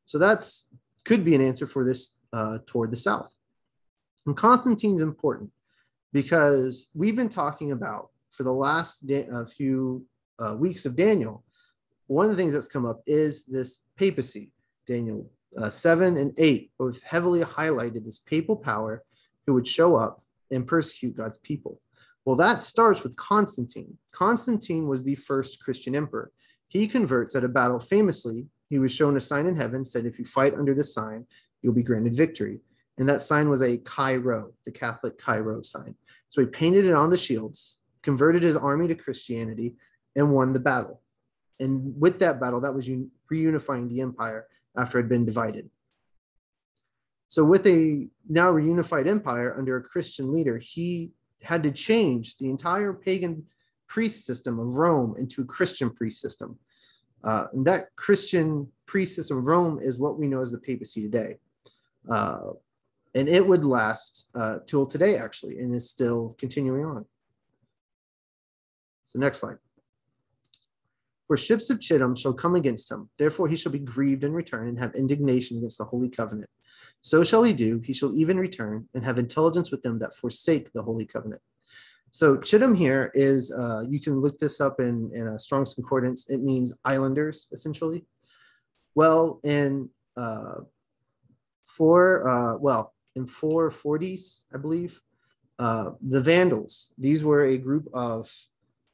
So that's could be an answer for this uh, toward the south. And Constantine's important because we've been talking about for the last da- few uh, weeks of Daniel. One of the things that's come up is this papacy. Daniel uh, 7 and 8 both heavily highlighted this papal power who would show up and persecute God's people. Well, that starts with Constantine. Constantine was the first Christian emperor. He converts at a battle famously. He was shown a sign in heaven, said, If you fight under this sign, you'll be granted victory. And that sign was a Chi Rho, the Catholic Chi Rho sign. So he painted it on the shields, converted his army to Christianity, and won the battle. And with that battle, that was un- reunifying the empire after it had been divided. So, with a now reunified empire under a Christian leader, he had to change the entire pagan priest system of Rome into a Christian priest system. Uh, and that Christian priest system of Rome is what we know as the papacy today. Uh, and it would last uh, till today, actually, and is still continuing on. So, next slide. For ships of Chittim shall come against him, therefore he shall be grieved and return and have indignation against the holy covenant. So shall he do, he shall even return and have intelligence with them that forsake the holy covenant. So Chittim here is, uh, you can look this up in, in a Strong's Concordance. It means islanders, essentially. Well, in uh, four, uh, well, in 440s, I believe, uh, the Vandals, these were a group of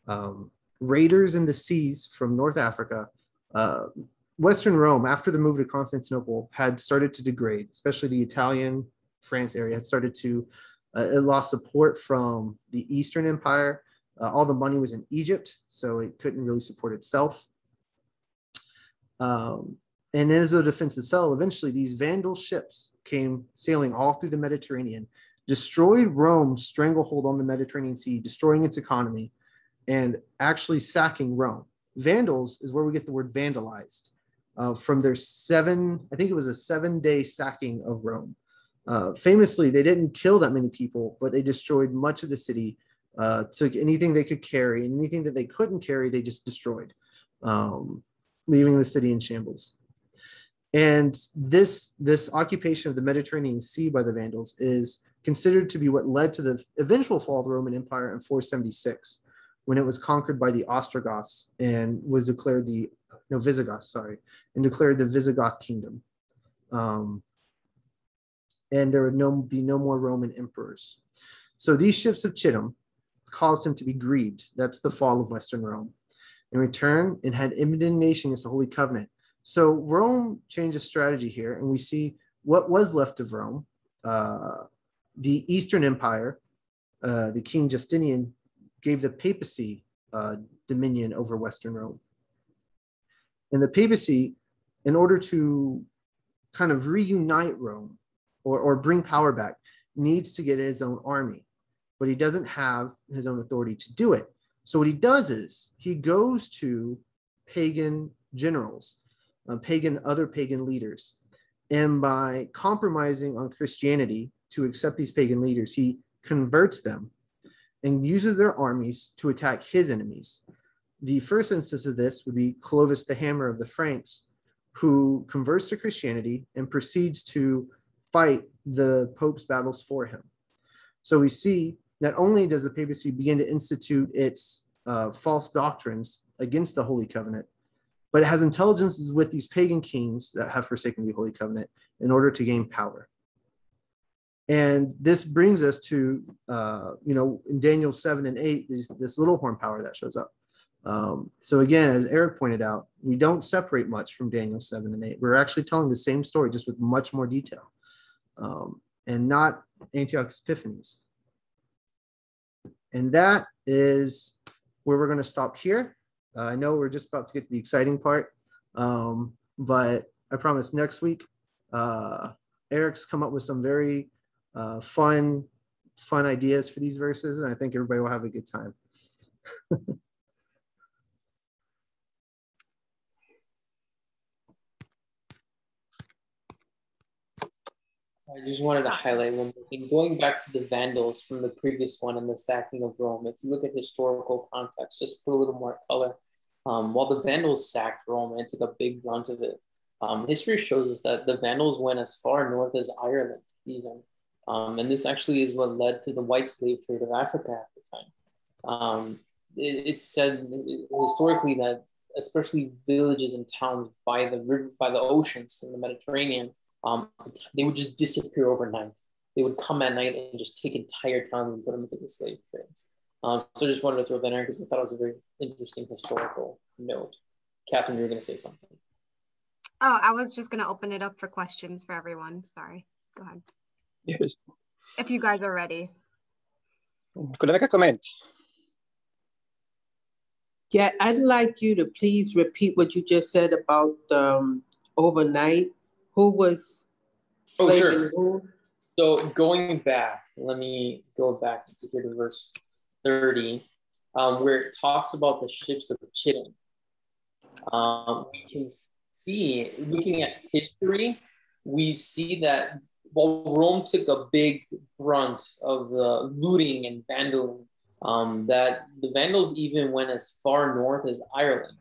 um, raiders in the seas from North Africa uh, Western Rome, after the move to Constantinople, had started to degrade, especially the Italian France area had started to, uh, it lost support from the Eastern Empire. Uh, all the money was in Egypt, so it couldn't really support itself. Um, and as the defenses fell, eventually these Vandal ships came sailing all through the Mediterranean, destroyed Rome's stranglehold on the Mediterranean Sea, destroying its economy, and actually sacking Rome. Vandals is where we get the word vandalized uh, from their seven, I think it was a seven day sacking of Rome. Uh, famously, they didn't kill that many people, but they destroyed much of the city, uh, took anything they could carry, and anything that they couldn't carry, they just destroyed, um, leaving the city in shambles. And this, this occupation of the Mediterranean Sea by the Vandals is considered to be what led to the eventual fall of the Roman Empire in 476, when it was conquered by the Ostrogoths and was declared the no Visigoths, sorry, and declared the Visigoth kingdom. Um, and there would no, be no more Roman emperors. So these ships of Chittim caused him to be grieved. That's the fall of Western Rome. In return, it had indignation against the Holy Covenant. So Rome changes strategy here, and we see what was left of Rome. Uh, the Eastern Empire, uh, the King Justinian gave the papacy uh, dominion over Western Rome. And the papacy, in order to kind of reunite Rome or, or bring power back, needs to get his own army, but he doesn't have his own authority to do it. So what he does is he goes to pagan generals, uh, pagan other pagan leaders, and by compromising on Christianity to accept these pagan leaders, he converts them and uses their armies to attack his enemies. The first instance of this would be Clovis the Hammer of the Franks, who converts to Christianity and proceeds to fight the Pope's battles for him. So we see not only does the papacy begin to institute its uh, false doctrines against the Holy Covenant, but it has intelligences with these pagan kings that have forsaken the Holy Covenant in order to gain power. And this brings us to, uh, you know, in Daniel 7 and 8, this, this little horn power that shows up. Um, so again, as Erick pointed out, we don't separate much from Daniel 7 and 8. We're actually telling the same story, just with much more detail, um, and not Antiochus Epiphanes. And that is where we're going to stop here. Uh, I know we're just about to get to the exciting part, um, but I promise next week uh, Erick's come up with some very uh, fun, fun ideas for these verses, and I think everybody will have a good time. I just wanted to highlight one thing. Going back to the Vandals from the previous one and the sacking of Rome, if you look at historical context, just put a little more color. Um, while the Vandals sacked Rome and took a big brunt of it, um, history shows us that the Vandals went as far north as Ireland, even. Um, and this actually is what led to the white slave trade of Africa at the time. Um, it, it's said historically that especially villages and towns by the river, by the oceans in the Mediterranean, um, they would just disappear overnight. They would come at night and just take entire towns and put them into the slave trades. Um, so I just wanted to throw that in because I thought it was a very interesting historical note. Catherine, you were going to say something. Oh, I was just going to open it up for questions for everyone. Sorry. Go ahead. Yes. If you guys are ready. Could I make a comment? Yeah, I'd like you to please repeat what you just said about um, overnight. Who was Oh, sure. who? So going back, let me go back to here to verse 30, um, where it talks about the ships of Chittim. Um, we can see, looking at history, we see that while Rome took a big brunt of the looting and vandalism, um, that the Vandals even went as far north as Ireland.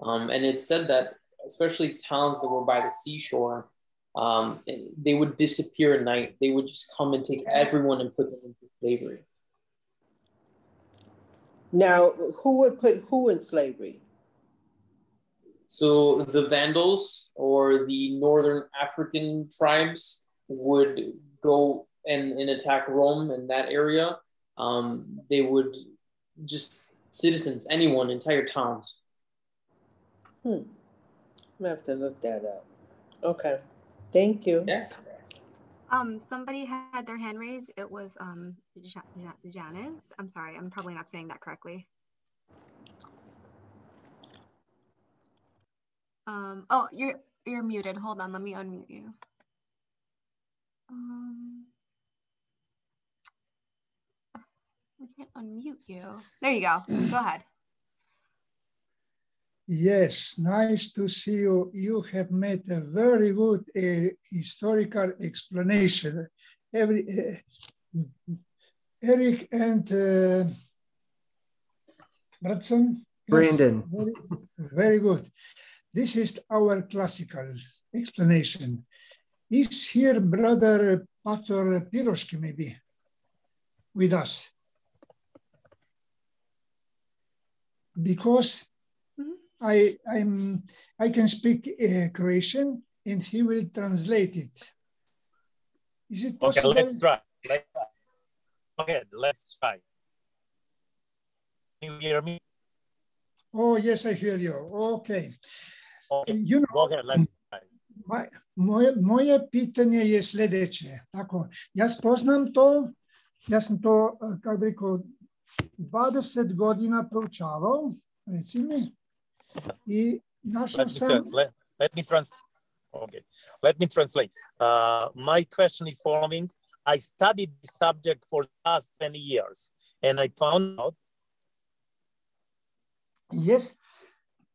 Um, and it said that, especially towns that were by the seashore, um, they would disappear at night. They would just come and take everyone and put them into slavery. Now, who would put who in slavery? So the Vandals or the Northern African tribes would go and, and attack Rome in that area. Um, they would just citizens, anyone, entire towns. Hmm. I'm gonna have to look that up. Okay. Thank you. Yeah. Um, somebody had their hand raised. It was um ja- ja- Janice. I'm sorry, I'm probably not saying that correctly. Um, oh, you're you're muted. Hold on, let me unmute you. Um, I can't unmute you. There you go. Go ahead. Yes, nice to see you. You have made a very good uh, historical explanation. Every uh, Erick and uh, Bratson. yes, Brandon. very, very good. This is our classical explanation. Is here brother Pastor Piroshki maybe with us? Because Mhm. I I'm I can speak uh, Croatian and he will translate it. Is it Okay, possible? let's try. Let's try. Go ahead, let's try. Can you hear me? Oh yes, I hear you. Okay. Okay, You know, go ahead, let's try. Ma- Moje, moje pitanje je sledeće. Tako, ja spoznam to, ja sam to, kako bi rekao, 20 godina proučavao, reci mi, i našao Let sam, let, let me. Okay, let me translate. Uh, my question is following. I studied the subject for the last 20 years, and I found out yes,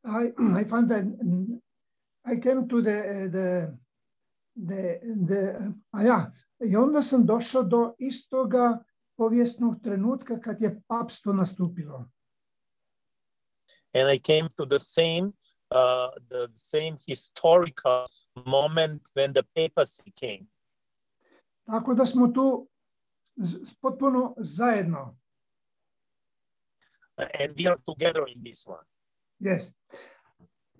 I, I found that I came to the, eh, the, the, the, a ja, i onda sam došao do istoga povijesnog trenutka kad je papstvo nastupilo. and I came to the same uh, the same historical moment when the papacy came. Tako da smo tu potpuno zajedno. And we are together in this one. Yes.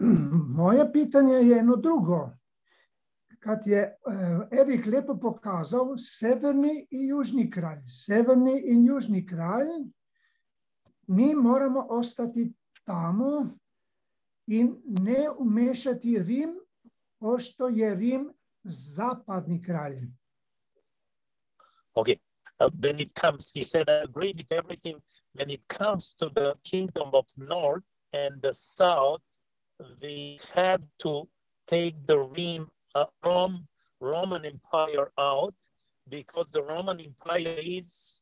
Moje pitanje je jedno drugo. Kad je eh, Erik lepo pokazal severni i južni kralj, severni i južni kralj, mi moramo ostati tamo in ne umešati Rim, pošto je Rim zapadni kralj. Okay. Uh, when it comes, he said, I agree with everything. When it comes to the kingdom of north and the south, we have to take the Rome, uh, Rome, Roman Empire out because the Roman Empire is,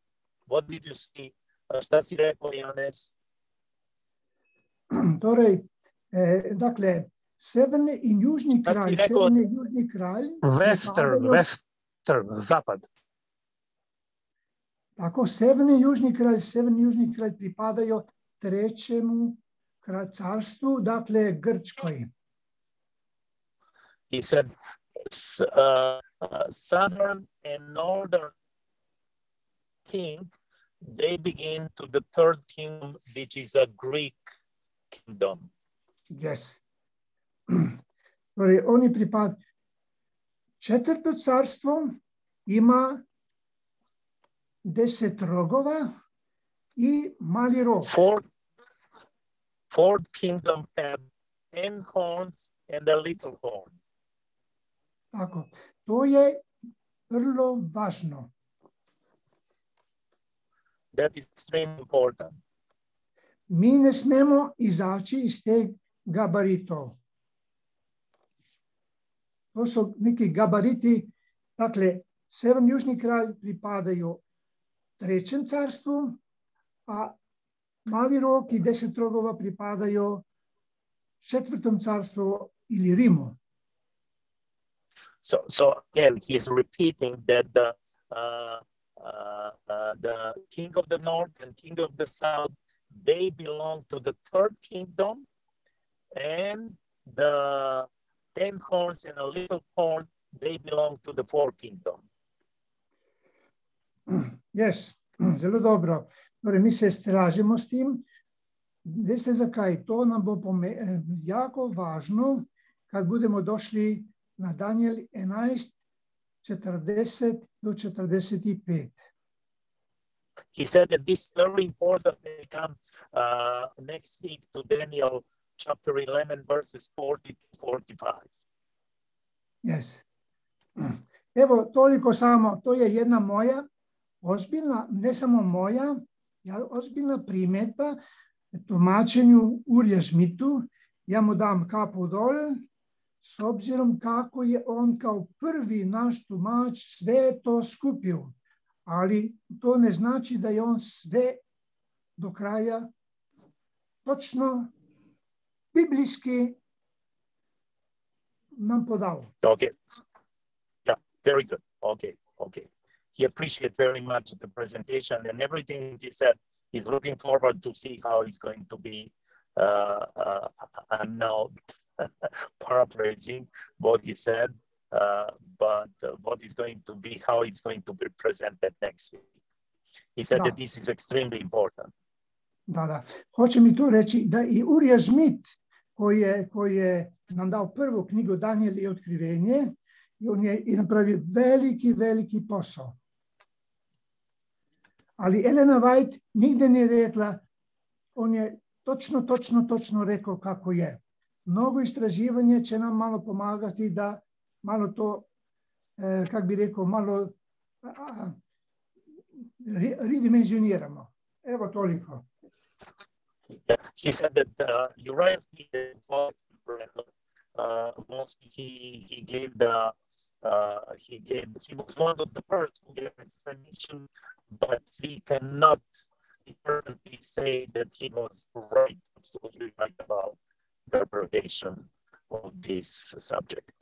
what did you see? Šta si rekao, Torej, eh, dakle, severni in južni Šta si kralj, rekao? severni in južni kralj, Western, western, zapad. tako severni in južni kralj, severni in južni kralj pripadajo trećemu kralj carstvu, dakle Grčkoj. He said, uh, southern and northern king, they begin to the third kingdom, which is a Greek kingdom. Yes. Torej, oni pripadajo. Četvrto carstvo ima deset rogova i mali rog. Fourth, fourth kingdom had ten horns and a little horn. Tako. To je vrlo važno. That is extremely important. Mi ne smemo izaći iz teh gabaritov. To su neki gabariti, dakle, severni južni kralj pripadaju trećem carstvu, a mali rok i deset rogova pripadaju četvrtom carstvu ili Rimu. So, so again, he's repeating that the uh, uh, uh, the king of the north and king of the south they belong to the third kingdom, and the ten horns and a little horn they belong to the fourth kingdom. Yes, zelo dobro. Torej, mi se stražimo s tem. Veste zakaj? To nam bo eh, jako važno, kad budemo došli na Daniel 11, 40 do 45. He said that this is very important when we come uh, next week to Daniel chapter 11, verses 40 to 45. Yes. Evo, toliko samo, to je jedna moja ozbiljna, ne samo moja, ja, ozbiljna primjedba tumačenju Urija Šmitu. Ja mu dam kapu dol, s obzirom kako je on kao prvi naš tumač sve to skupio. Ali to ne znači da je on sve do kraja točno biblijski nam podao. Okay. Yeah, very good. Okay, okay. He appreciated very much the presentation and everything he said. He's looking forward to see how he's going to be. Uh, uh, I'm now paraphrasing what he said, uh, but uh, what is going to be, how it's going to be presented next week. He said No. that this is extremely important. Da, da. Hoće mi to reći da i Urija Žmit, koji je, koji je nam dao prvu knjigu Daniel i otkrivenje, i on je i napravio veliki, veliki posao. Ali Elena White nigde nije rekla, on je točno, točno, točno rekao kako je. Mnogo istraživanja će nam malo pomagati da malo to, eh, kak bi rekao, malo a, ridimenzioniramo. Evo toliko. He said that uh, Uriah Smith uh, mostly he he gave the uh, he gave he was one of the first who gave explanation, but he cannot certainly say that he was right, absolutely right about the interpretation of this subject.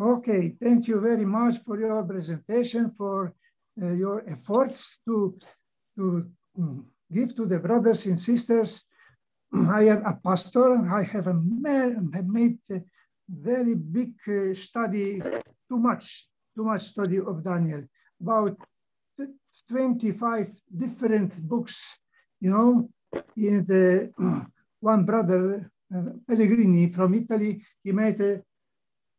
Okay, thank you very much for your presentation, for uh, your efforts to, to mm, give to the brothers and sisters. I am a pastor. I have a made a very big uh, study, too much, too much study of Daniel, about 25 different books, you know, in the one brother, uh, Pellegrini from Italy, he made a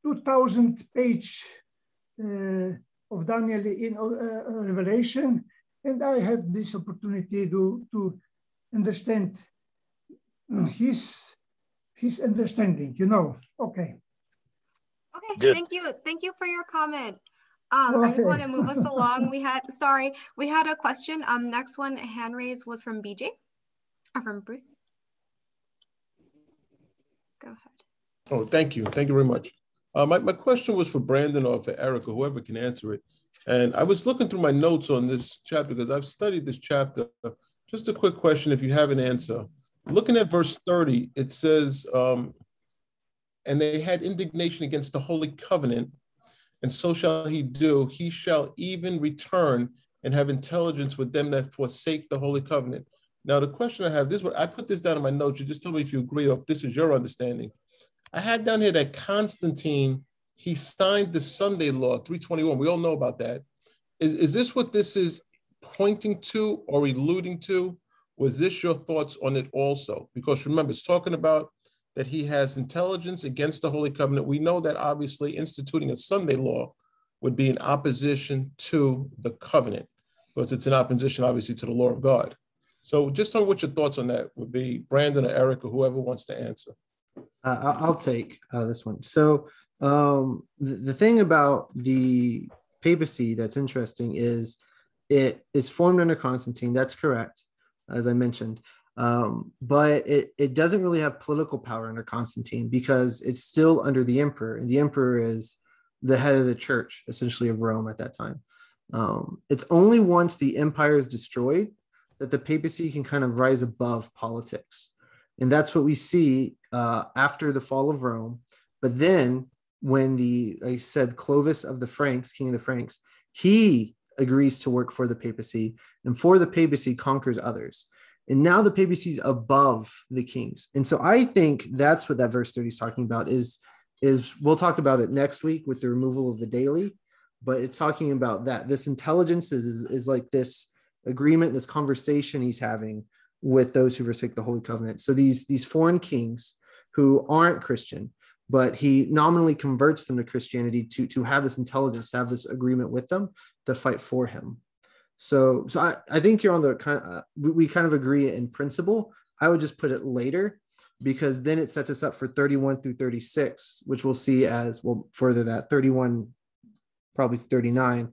2000 page uh, of Daniel in uh, Revelation, and I have this opportunity to, to understand his, his understanding, you know. Okay. Okay, Good. thank you. Thank you for your comment. Um, I just want to move us along. We had, sorry, we had a question. Um, next one, hand raise was from BJ or from Bruce. Go ahead. Oh, thank you. Thank you very much. Uh, my, my question was for Brandon or for Erick or whoever can answer it. And I was looking through my notes on this chapter because I've studied this chapter. Just a quick question if you have an answer. Looking at verse 30, it says, um, And they had indignation against the holy covenant, and so shall he do. He shall even return and have intelligence with them that forsake the holy covenant. Now, the question I have this, what I put this down in my notes. You just tell me if you agree or if this is your understanding. I had down here that Constantine, he signed the Sunday law, 321. We all know about that. Is, is this what this is pointing to or alluding to? Was this your thoughts on it also? Because remember, it's talking about that he has intelligence against the Holy Covenant. We know that obviously instituting a Sunday law would be in opposition to the covenant, because it's in opposition, obviously, to the law of God. So just on what your thoughts on that would be, Brandon or Erick or whoever wants to answer. Uh, I'll take uh, this one. So um, the, the thing about the papacy that's interesting is it is formed under Constantine. That's correct, as I mentioned. Um, but it, it doesn't really have political power under Constantine because it's still under the emperor, and the emperor is the head of the church, essentially of Rome at that time. Um, it's only once the empire is destroyed that the papacy can kind of rise above politics. And that's what we see uh, after the fall of Rome. But then, when the, I said, Clovis of the Franks, king of the Franks, he agrees to work for the papacy, and for the papacy conquers others. And now the papacy is above the kings. And so I think that's what that verse 30 is talking about is, is we'll talk about it next week with the removal of the daily, but it's talking about that. This intelligence is, is, is like this agreement, this conversation he's having with those who forsake the Holy Covenant. So these, these foreign kings who aren't Christian, but he nominally converts them to Christianity to, to have this intelligence, to have this agreement with them to fight for him. So, so I, I think you're on the kind of, uh, we, we kind of agree in principle. I would just put it later because then it sets us up for 31 through 36, which we'll see as well further that 31, probably 39,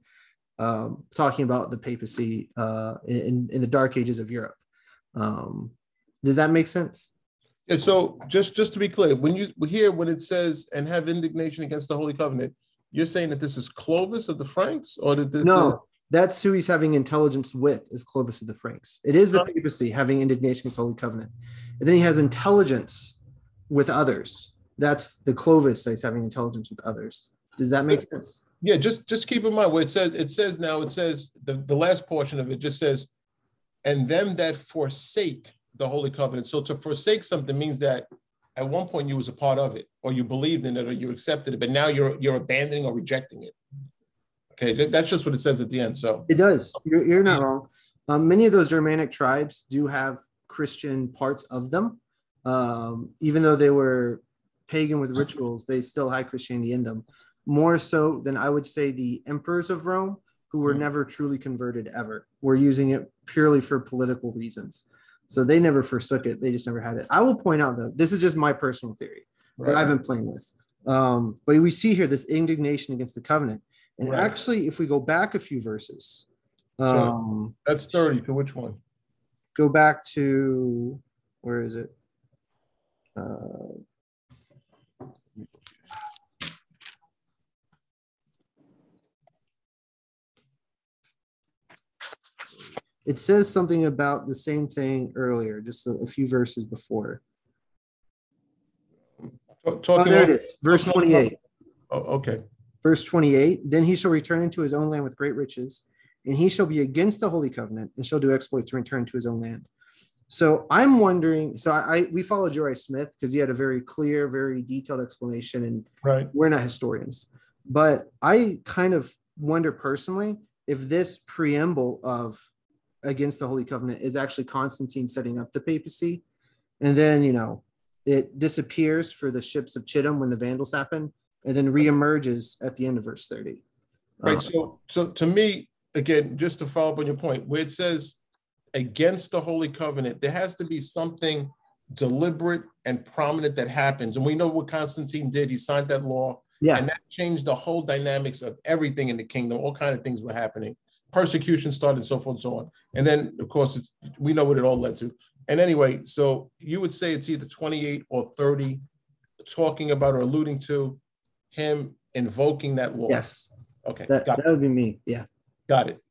um, talking about the papacy uh, in, in the dark ages of Europe. Um, does that make sense? Yeah, so just just to be clear, when you hear when it says and have indignation against the Holy Covenant, you're saying that this is Clovis of the Franks, or did the, no? That's who he's having intelligence with is Clovis of the Franks. It is the papacy having indignation against the Holy Covenant, and then he has intelligence with others. That's the Clovis that he's having intelligence with others. Does that make sense? Yeah, just just keep in mind where it says it says now it says the, the last portion of it just says, and them that forsake the Holy Covenant. So to forsake something means that at one point you was a part of it, or you believed in it, or you accepted it, but now you're you're abandoning or rejecting it. Okay, that's just what it says at the end. So it does. You're, you're not wrong. Um, many of those Germanic tribes do have Christian parts of them, um, even though they were pagan with rituals. They still had Christianity in them, more so than I would say the emperors of Rome, who were mm-hmm. never truly converted ever, were using it purely for political reasons. So they never forsook it. They just never had it. I will point out though, this is just my personal theory right. that I've been playing with. Um, but we see here this indignation against the covenant. And right. actually, if we go back a few verses, um, so that's 30 to which one? Go back to where is it? Uh, it says something about the same thing earlier, just a, a few verses before. Talking oh, there it is, verse 28. Oh, okay. Verse 28 Then he shall return into his own land with great riches, and he shall be against the holy covenant and shall do exploits to return to his own land. So I'm wondering. So I, I we followed Uriah Smith because he had a very clear, very detailed explanation, and right. we're not historians, but I kind of wonder personally if this preamble of against the Holy Covenant is actually Constantine setting up the papacy. And then, you know, it disappears for the ships of Chittim when the Vandals happen, and then reemerges at the end of verse 30. Right. Uh, so, so to me, again, just to follow up on your point, where it says against the Holy Covenant, there has to be something deliberate and prominent that happens. And we know what Constantine did. He signed that law. Yeah. And that changed the whole dynamics of everything in the kingdom. All kind of things were happening persecution started, so forth and so on. And then, of course, it's, we know what it all led to. And anyway, so you would say it's either 28 or 30 talking about or alluding to him invoking that law. Yes, Okay, that, got that it. would be me. Yeah, Got it.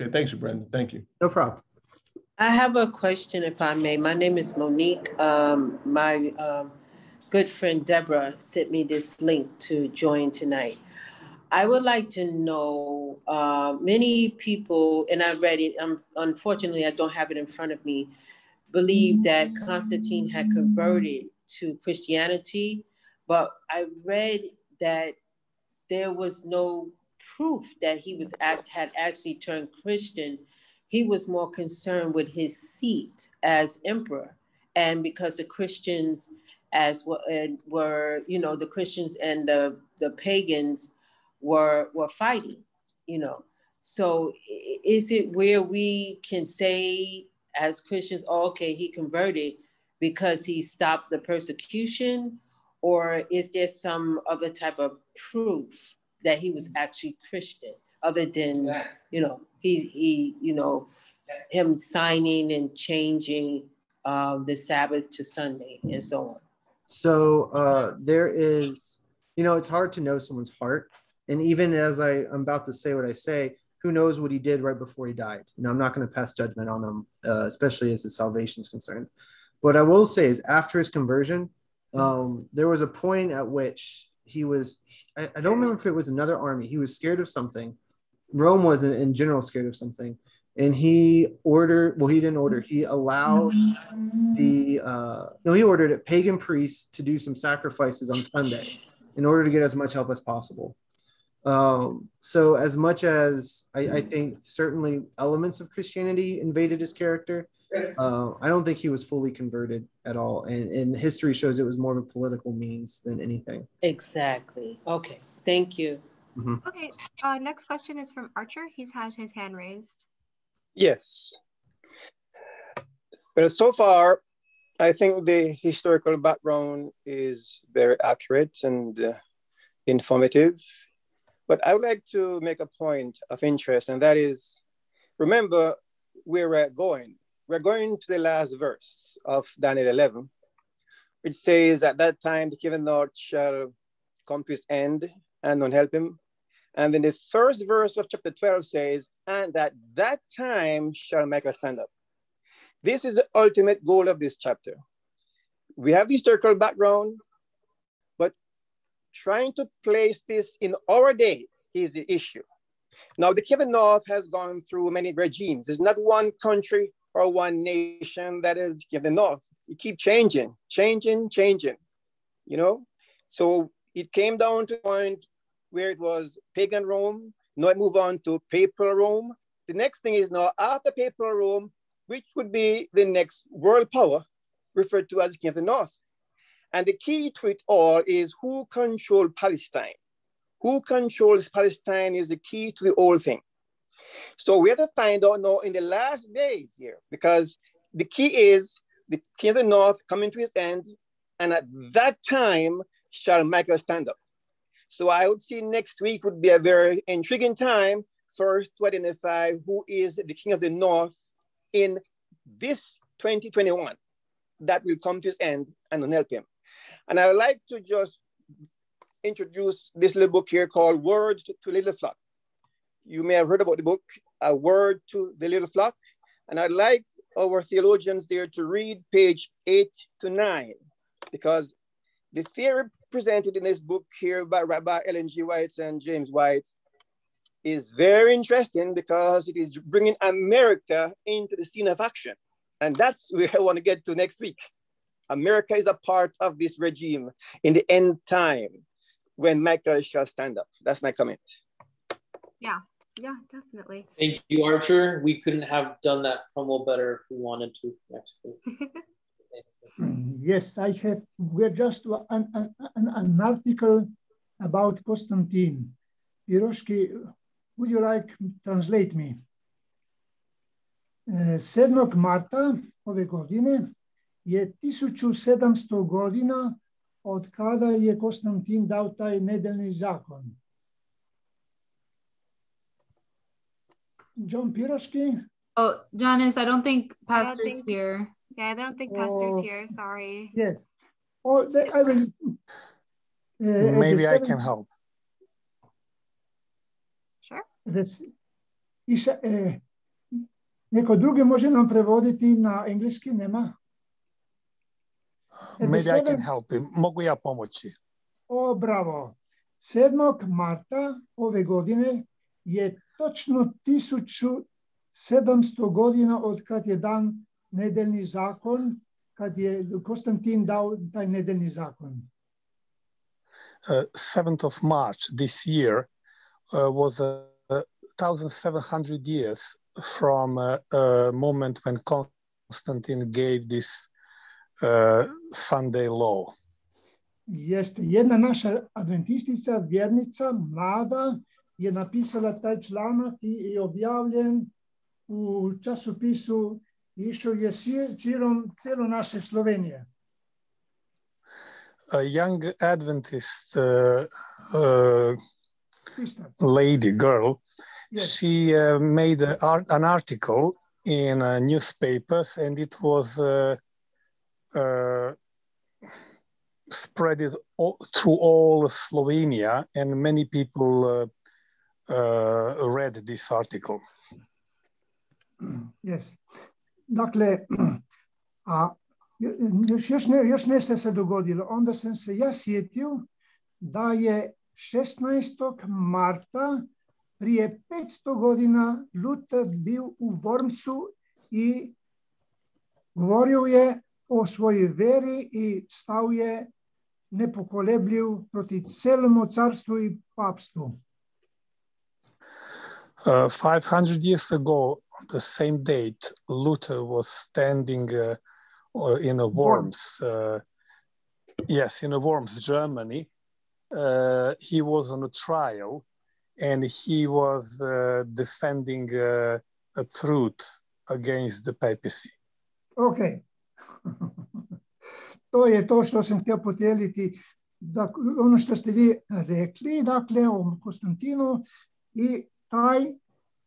Okay, thanks, Brandon. Thank you. no problem. I have a question, if I may. My name is Monique. Um, my um, good friend Deborah sent me this link to join tonight. I would like to know uh, many people, and I read it. Um, unfortunately, I don't have it in front of me. Believe that Constantine had converted to Christianity, but I read that there was no proof that he was had actually turned Christian. He was more concerned with his seat as emperor and because the christians as were, were you know the christians and the, the pagans were were fighting you know. So is it where we can say as christians oh, okay he converted because he stopped the persecution or is there some other type of proof that he was actually christian other than you know he he you know him signing and changing uh, the Sabbath to Sunday and so on. So uh, there is, you know, it's hard to know someone's heart, and even as I, I'm about to say what I say, who knows what he did right before he died? You know, I'm not going to pass judgment on him, uh, especially as his salvation is concerned. What I will say is, after his conversion, um, there was a point at which he was. I, I don't remember if it was another army. He was scared of something. Rome was in, in general scared of something, and he ordered. Well, he didn't order. He allowed the. Uh, no, he ordered it. Pagan priests to do some sacrifices on Sunday in order to get as much help as possible. Um, so, as much as I, I think certainly elements of Christianity invaded his character, uh, I don't think he was fully converted at all. And, and history shows it was more of a political means than anything. Exactly. Okay. Thank you. Okay, uh, next question is from Archer. He's had his hand raised. Yes. Well, so far, I think the historical background is very accurate and uh, informative. But I would like to make a point of interest, and that is remember where we're going. We're going to the last verse of Daniel 11, which says, At that time, the king of shall come to his end, and none help him. And then the first verse of chapter 12 says, And at that time shall make Michael stand up. This is the ultimate goal of this chapter. We have the historical background, but trying to place this in our day is the issue. Now, the Kevin North has gone through many regimes. There's not one country or one nation that is the North. You keep changing, changing, changing, you know? So it came down to a point where it was pagan Rome. Now it moved on to papal Rome. The next thing is now after papal Rome, which would be the next world power, referred to as King of the North. And the key to it all is who controlled Palestine. Who controls Palestine is the key to the whole thing. So we have to find out now in the last days here, because the key is the King of the North coming to his end, and at that time shall Michael stand up. So I would see next week would be a very intriguing time first to identify who is the King of the North in this 2021 that will come to his end and help him. And I would like to just introduce this little book here called Words to Little Flock. You may have heard about the book, A Word to the Little Flock. And I'd like our theologians there to read page eight to nine, because the theory presented in this book here by Rabbi Ellen G. White and James White is very interesting because it is bringing America into the scene of action. And that's where I want to get to next week. America is a part of this regime in the end time when Michael shall stand up. That's my comment. Yeah, yeah, definitely. Thank you, Archer. We couldn't have done that promo better if we wanted to next week. Mm, yes, I have. We're just an, an, an article about Constantine. Piroški, would you like translate me? Uh, 7. marta ove godine je 1700 godina od kada je Konstantin dao taj nedeljni zakon. John Piroshki. Oh, John is. I don't think Pastor's don't think, here. Yeah, I don't think Pastor's oh, here. Sorry. Yes. Oh, they, I mean. Uh, Maybe seven, I can help. Sure. This, is, uh, neko drugi može nam prevoditi na engleski, nema? Maybe seven, I can help him. Mogu ja pomoći. O, bravo. 7. marta ove godine je točno 1700 godina od kad je dan nedeljni zakon, kad je Konstantin dao taj nedeljni zakon. Uh, 7th of March this year uh, was uh, 1700 years from uh, a moment when Constantine gave this uh, Sunday law. Jeste jedna naša adventistica, vjernica, mlada, je napisala taj članak i je objavljen u časopisu išao je cijelom, cijelo naše Slovenije. A young Adventist uh, uh, lady, girl, Yes. she uh, made a an article in uh, newspapers and it was uh, uh, spread it all, through all Slovenia and many people uh, read this article. Yes. Dakle, a još, još, ne, još nešto se dogodilo. Onda sam se ja sjetio da je 16. marta prije 500 godina Luther bio u Wormsu i govorio je o svojoj veri i stao je nepokolebljiv proti celomu carstvu i papstvu. Uh, 500 years ago, the same date, Luther was standing uh, uh, in a Worms, uh, yes, in a Worms, Germany. Uh, he was on a trial and he was uh, defending uh, a truth against the papacy. Ok. to je to što sam htio podijeliti. Da, ono što ste vi rekli, dakle, o Konstantinu i taj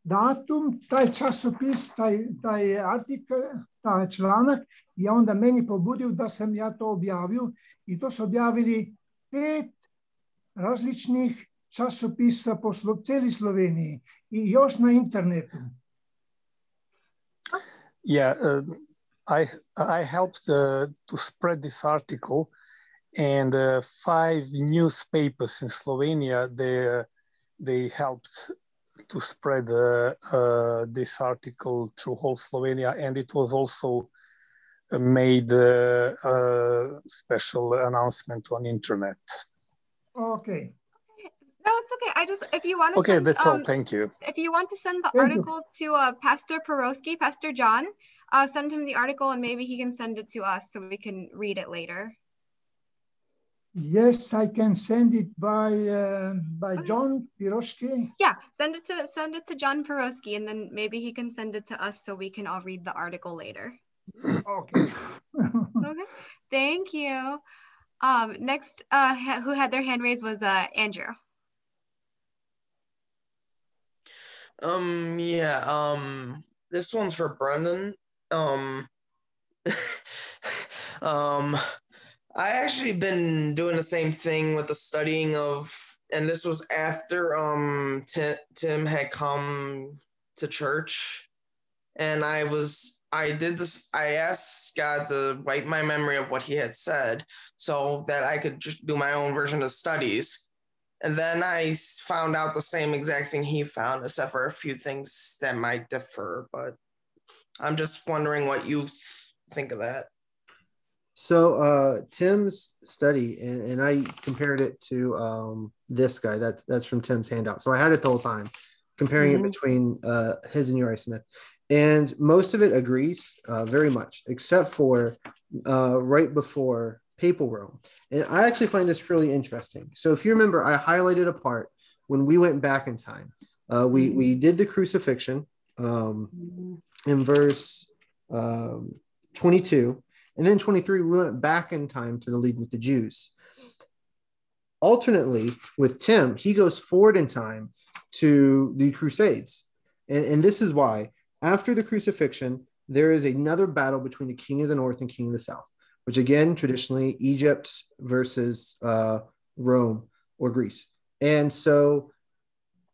datum, taj časopis, taj, taj artikl, taj članak je onda meni pobudio da sam ja to objavio i to su objavili pet različnih časopisa po Slo- cijeli Sloveniji i još na internetu. Yeah, uh, I I helped uh, to spread this article, and uh, five newspapers in Slovenia they uh, they helped to spread uh, uh, this article through whole Slovenia, and it was also uh, made uh, a special announcement on internet. Ok. No, it's okay. I just if you want to Okay, send, that's all. um, Thank you. if you want to send the Thank you. article to uh, Pastor Peroski, Pastor John, uh, send him the article and maybe he can send it to us so we can read it later. Yes, I can send it by uh, by Okay. John Piroshki. Yeah, send it to send it to John Peroski and then maybe he can send it to us so we can all read the article later. Okay. Okay. Thank you. Um, next, uh, ha- who had their hand raised was uh, Andrew. Um, yeah, um, this one's for Brandon. Um, um, I actually been doing the same thing with the studying of, and this was after um Tim, Tim had come to church, and I was I did this. I asked God to wipe my memory of what He had said, so that I could just do my own version of studies. And then I found out the same exact thing he found, except for a few things that might differ. But I'm just wondering what you think of that. So uh, Tim's study, and, and I compared it to um, this guy. That's that's from Tim's handout. So I had it the whole time, comparing Mhm. it between uh, his and Uriah Smith, and most of it agrees uh, very much, except for uh, right before Papal Rome. And I actually find this really interesting. So if you remember, I highlighted a part when we went back in time. Uh, we we did the crucifixion um, in verse um, 22 and then 23 we went back in time to the lead with the jews alternately with tim he goes forward in time to the crusades and, and this is why after the crucifixion there is another battle between the king of the north and king of the south which again traditionally egypt versus uh, Rome or Greece. And so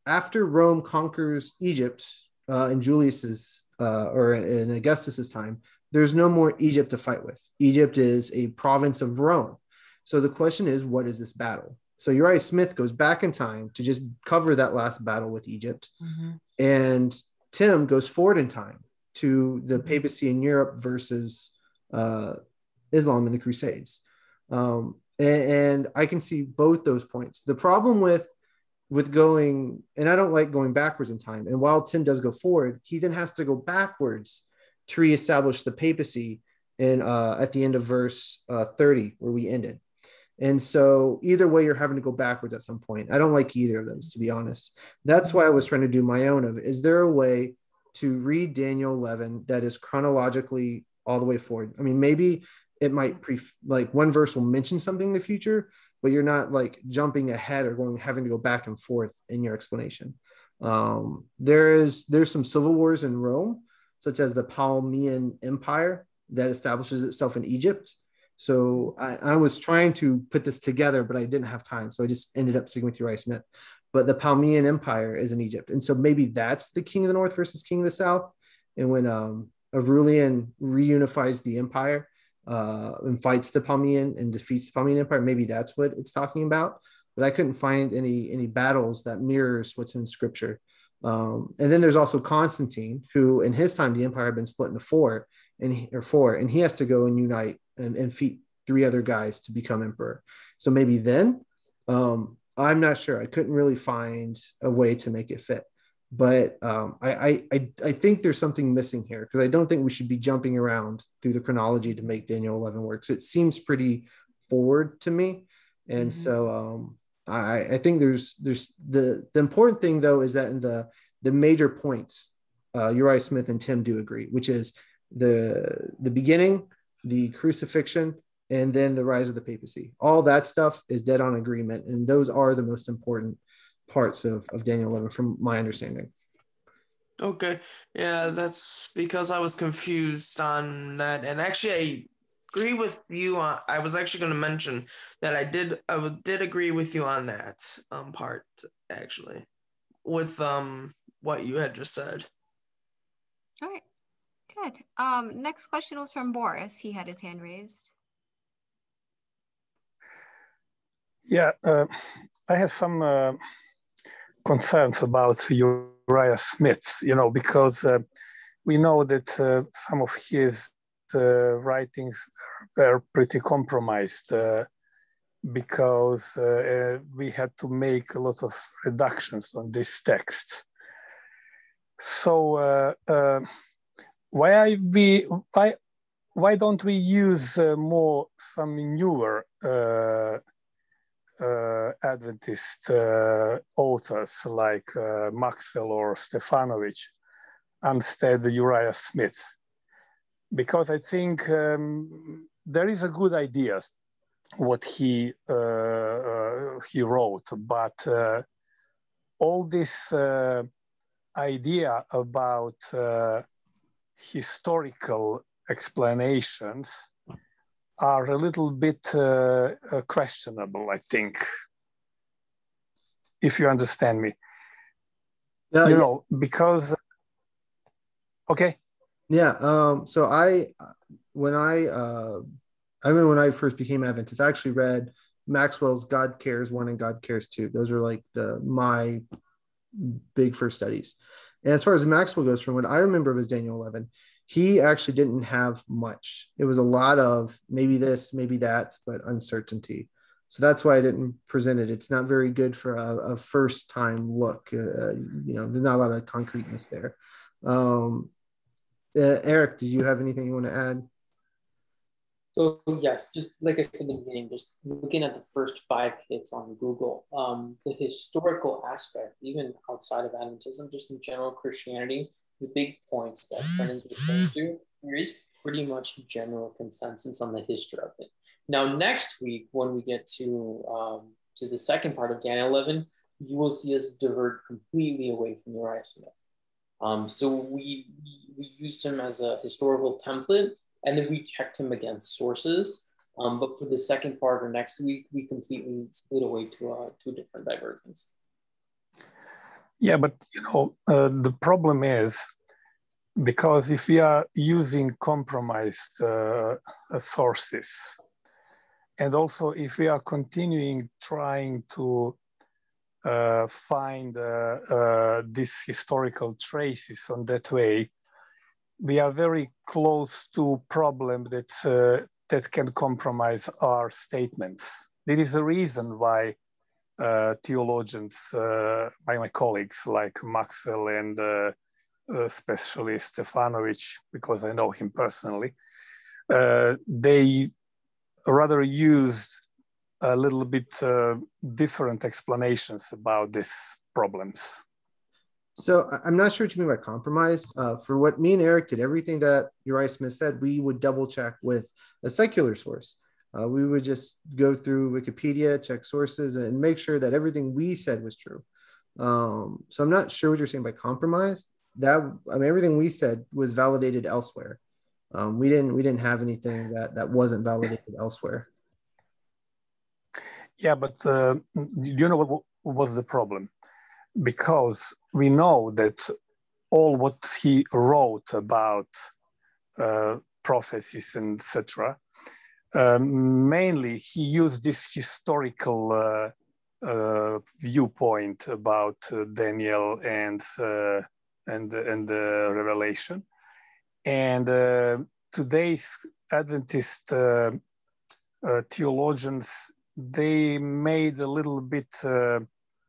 after Rome conquers Egypt uh, in Julius's uh, or in Augustus's time, there's no more Egypt to fight with. Egypt is a province of Rome. So the question is, what is this battle? So Uriah Smith goes back in time to just cover that last battle with Egypt, mm-hmm. and Tim goes forward in time to the mm-hmm. papacy in Europe versus uh, Islam in the Crusades. Um, and, and I can see both those points. The problem with with going, and I don't like going backwards in time. And while Tim does go forward, he then has to go backwards to reestablish the papacy in uh, at the end of verse uh, 30, where we ended. And so either way, you're having to go backwards at some point. I don't like either of those, to be honest. That's why I was trying to do my own of is there a way to read Daniel 11 that is chronologically all the way forward? I mean, maybe it might pre like one verse will mention something in the future, but you're not like jumping ahead or going having to go back and forth in your explanation. Um, there is there's some civil wars in Rome, such as the Ptolemaic Empire that establishes itself in Egypt so I, I, was trying to put this together, but I didn't have time. So I just ended up sticking with Uriah Smith. But the Ptolemaic Empire is in Egypt. And so maybe that's the king of the north versus king of the south. And when um, Aurelian reunifies the empire uh, and fights the Ptolemaic and defeats the Ptolemaic Empire, maybe that's what it's talking about. But I couldn't find any any battles that mirrors what's in scripture. Um, and then there's also Constantine, who in his time the empire had been split into four, and he, or four, and he has to go and unite and, and feed three other guys to become emperor. So maybe then, um, I'm not sure. I couldn't really find a way to make it fit. But um, I, I, I think there's something missing here because I don't think we should be jumping around through the chronology to make Daniel 11 works. It seems pretty forward to me, and mm-hmm. so um, I, I think there's there's the the important thing though is that in the the major points, uh, Uriah Smith and Tim do agree, which is the the beginning, the crucifixion, and then the rise of the papacy. All that stuff is dead on agreement, and those are the most important parts of, of Daniel 11, from my understanding. Okay, yeah, that's because I was confused on that, and actually, I agree with you on. I was actually going to mention that I did, I did agree with you on that um part actually, with um what you had just said. All right. Good. Um, next question was from Boris. He had his hand raised. Yeah, uh, I have some uh, concerns about Uriah Smith, you know, because uh, we know that uh, some of his writings were pretty compromised uh, because we had to make a lot of reductions on this text. So why we why why don't we use uh, more some newer uh, uh, Adventist uh, authors like uh, Maxwell or Stefanovic instead Uriah Smith? Because I think um, there is a good idea what he uh, he wrote, but all this idea about historical explanations are a little bit uh, uh, questionable, I think, if you understand me. you yeah. know, because, okay. Yeah. Um, so I, when I, uh, I remember when I first became Adventist, I actually read Maxwell's God Cares One and God Cares Two. Those are like the my big first studies. And as far as Maxwell goes, from what I remember of his Daniel 11, he actually didn't have much. It was a lot of maybe this, maybe that, but uncertainty. So that's why I didn't present it. It's not very good for a, a first time look. Uh, you know, there's not a lot of concreteness there. Um, uh, Erick, do you have anything you want to add? So yes, just like I said in the beginning, just looking at the first five hits on Google, um, the historical aspect, even outside of Adventism, just in general Christianity, the big points that Brandon's referring to, there is pretty much general consensus on the history of it. Now, next week, when we get to um, to the second part of Daniel 11, you will see us divert completely away from Uriah Smith. Um, so we, we used him as a historical template and then we checked him against sources. Um, but for the second part or next week, we completely split away to uh, two different diversions. Yeah, but you know, uh, the problem is because if we are using compromised uh, sources, and also if we are continuing trying to find uh, uh, these historical traces on that way, we are very close to problem that uh, that can compromise our statements. There is a reason why uh, theologians, uh, my, my colleagues like Maxwell and uh, especially Stefanovic, because I know him personally, uh, they rather used a little bit uh, different explanations about these problems. So I'm not sure what you mean by compromised. Uh, for what me and Erick did, everything that Uriah Smith said, we would double check with a secular source. Uh, we would just go through Wikipedia, check sources, and make sure that everything we said was true. Um, so I'm not sure what you're saying by compromised. That I mean, everything we said was validated elsewhere. Um, we didn't we didn't have anything that that wasn't validated elsewhere. Yeah, but uh, you know what, was the problem? Because we know that all what he wrote about uh, prophecies and etc. Uh, mainly, he used this historical uh, uh, viewpoint about uh, Daniel and uh, and and the Revelation, and today's Adventist theologians they made a little bit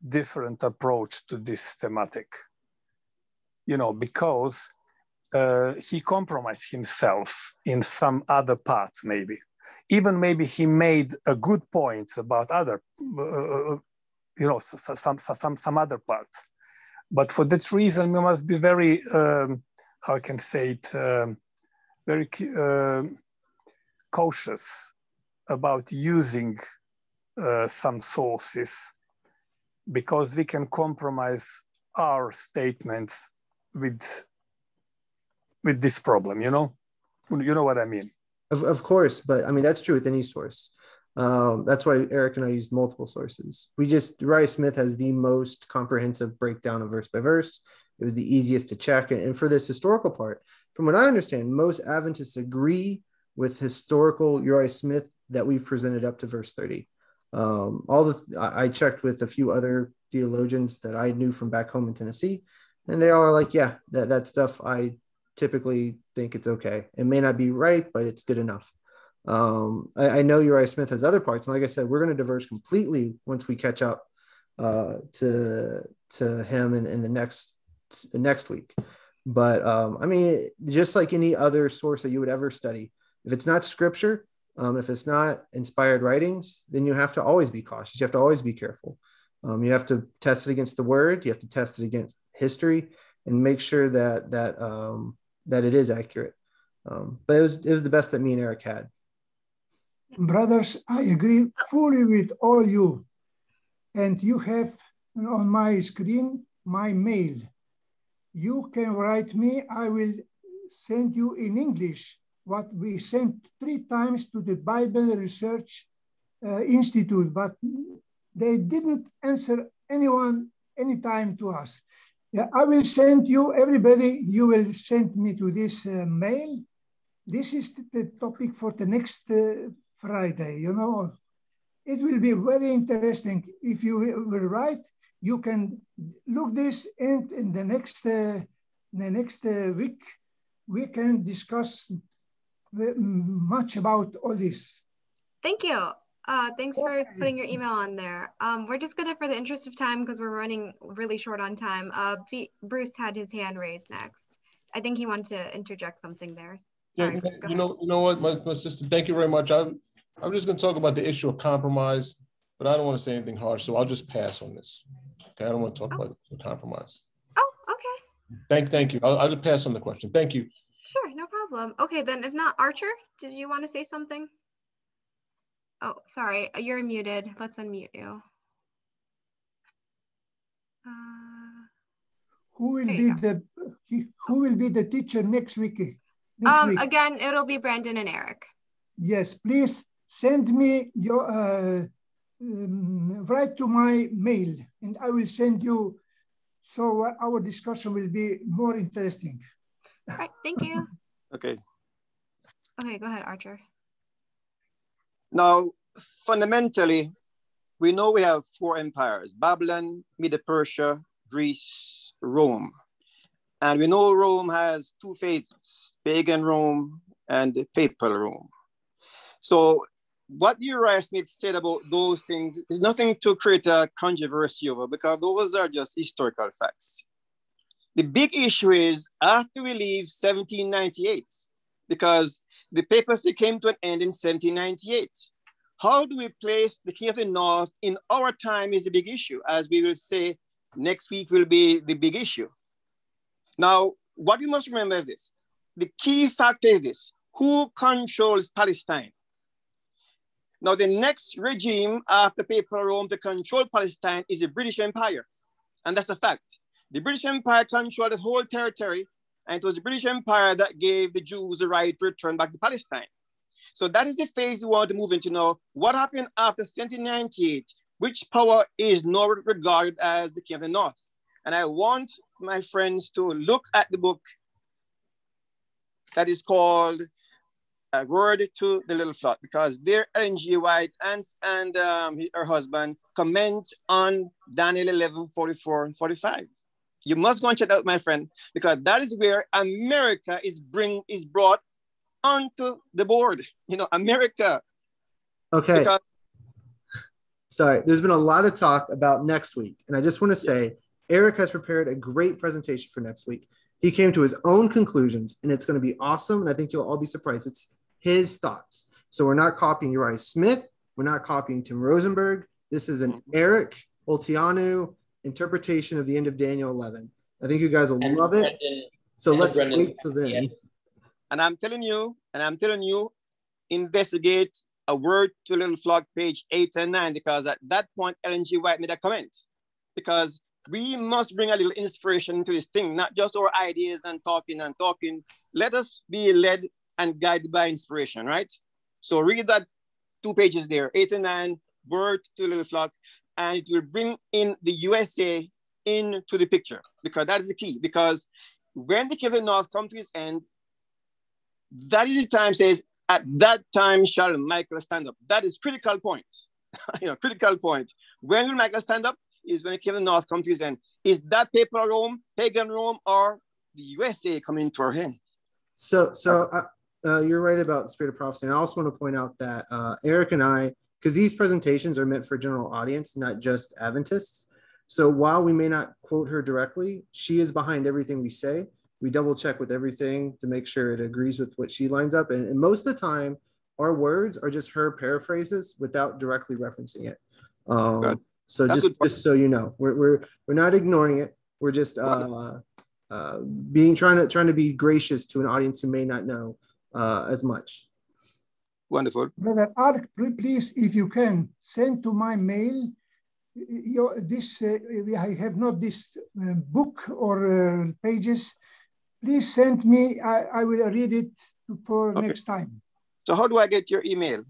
different approach to this thematic. You know, because uh, he compromised himself in some other parts, maybe. Even maybe he made a good point about other, uh, uh you know, some, some, some other parts. But for that reason, we must be very, um, how I can say it, um, very uh, cautious about using uh, some sources because we can compromise our statements with with this problem you know? You know what i mean? Of, of course but i mean that's true with any source. Um, that's why erick and i used multiple sources. We just uriah smith has the most comprehensive breakdown of verse by verse. It was the easiest to check. And for this historical part from what i understand most adventists agree with historical uriah smith that we've presented up to verse 30 um, all the I checked with a few other theologians that I knew from back home in Tennessee, and they all are like, yeah, that that stuff I typically think it's okay. It may not be right, but it's good enough. Um, I, I, know Uriah Smith has other parts, and like I said, we're going to diverge completely once we catch up uh, to to him in, in the next next week. But um, I mean, just like any other source that you would ever study, if it's not scripture, um, if it's not inspired writings, then you have to always be cautious. You have to always be careful. Um, you have to test it against the word. You have to test it against history, and make sure that that um, that it is accurate. Um, but it was it was the best that me and Erick had. Brothers, I agree fully with all you, and you have on my screen my mail. You can write me. I will send you in English what we sent three times to the Bible Research uh, Institute, but they didn't answer anyone anytime to us. Yeah, I will send you, everybody, you will send me to this uh, mail. This is the topic for the next uh, Friday, you know. It will be very interesting. If you will write, you can look this and in the next, uh, the next uh, week, we can discuss much about all this. Thank you. Uh, thanks for putting your email on there. Um, we're just gonna, for the interest of time, because we're running really short on time. Uh, Bruce had his hand raised next. I think he wanted to interject something there. Sorry, yeah, Bruce, you know, you know what, my, my sister. Thank you very much. I'm, I'm just gonna talk about the issue of compromise, but I don't want to say anything harsh, so I'll just pass on this. Okay, I don't want to talk oh. about the compromise. Oh, okay. Thank, thank you. I'll, I'll just pass on the question. Thank you. Problem. Okay, then if not, Archer, did you want to say something? Oh, sorry, you're muted. Let's unmute you. Uh, who will be the who will be the teacher next week? Next um, week? Again, it'll be Brandon and Erick. Yes, please send me your uh, um, write to my mail, and I will send you. So our discussion will be more interesting. All right, thank you. Okay. Okay, go ahead, Archer. Now, fundamentally, we know we have four empires Babylon, Medo Persia, Greece, Rome. And we know Rome has two phases pagan Rome and papal Rome. So, what Uriah Smith said about those things is nothing to create a controversy over because those are just historical facts. The big issue is after we leave 1798, because the papacy came to an end in 1798. How do we place the king of the north in our time is the big issue, as we will say next week will be the big issue. Now, what you must remember is this. The key factor is this. Who controls Palestine? Now, the next regime after Papal Rome to control Palestine is the British Empire. And that's a fact. The British Empire controlled the whole territory, and it was the British Empire that gave the Jews the right to return back to Palestine. So that is the phase we want to move into now. What happened after 1798? Which power is now regarded as the king of the north? And I want my friends to look at the book that is called A Word to the Little Flock because there Ellen G. White and, and um, her husband comment on Daniel 11, 44 and 45. You must go and check out, my friend, because that is where America is bring is brought onto the board. You know, America. Okay. Because Sorry, there's been a lot of talk about next week. And I just want to say Erick has prepared a great presentation for next week. He came to his own conclusions, and it's going to be awesome. And I think you'll all be surprised. It's his thoughts. So we're not copying Uriah Smith. We're not copying Tim Roosenberg. This is an Erick Olteanu interpretation of the end of Daniel 11. I think you guys will And love it. So let's Brandon- wait till then. yeah. And I'm telling you, and I'm telling you, investigate a word to little flock page eight and nine, because at that point, Ellen G. White made a comment. Because we must bring a little inspiration to this thing, not just our ideas and talking and talking. Let us be led and guided by inspiration, right? So read that two pages there, eight and nine, word to little flock, and it will bring in the USA into the picture because that is the key. Because when the king of the north come to his end, that is the time says, at that time shall Michael stand up. That is critical point. you know, critical point. When will Michael stand up? Is when the king of the north come to his end. Is that papal Rome, pagan Rome, or the USA coming to our end? So, so uh, uh, you're right about the spirit of prophecy. And I also want to point out that uh, Erick and I, because these presentations are meant for general audience, not just Adventists. So while we may not quote her directly, she is behind everything we say. We double check with everything to make sure it agrees with what she lines up. And, and most of the time, our words are just her paraphrases without directly referencing it. Um, so That's just, just so you know, we're, we're, we're not ignoring it. We're just uh, uh, being trying to trying to be gracious to an audience who may not know uh, as much. Wonderful. Brother Ark, please, if you can, send to my mail your, this, uh, I have not this uh, book or uh, pages. Please send me, I, I will read it for Okay. next time. So how do I get your email?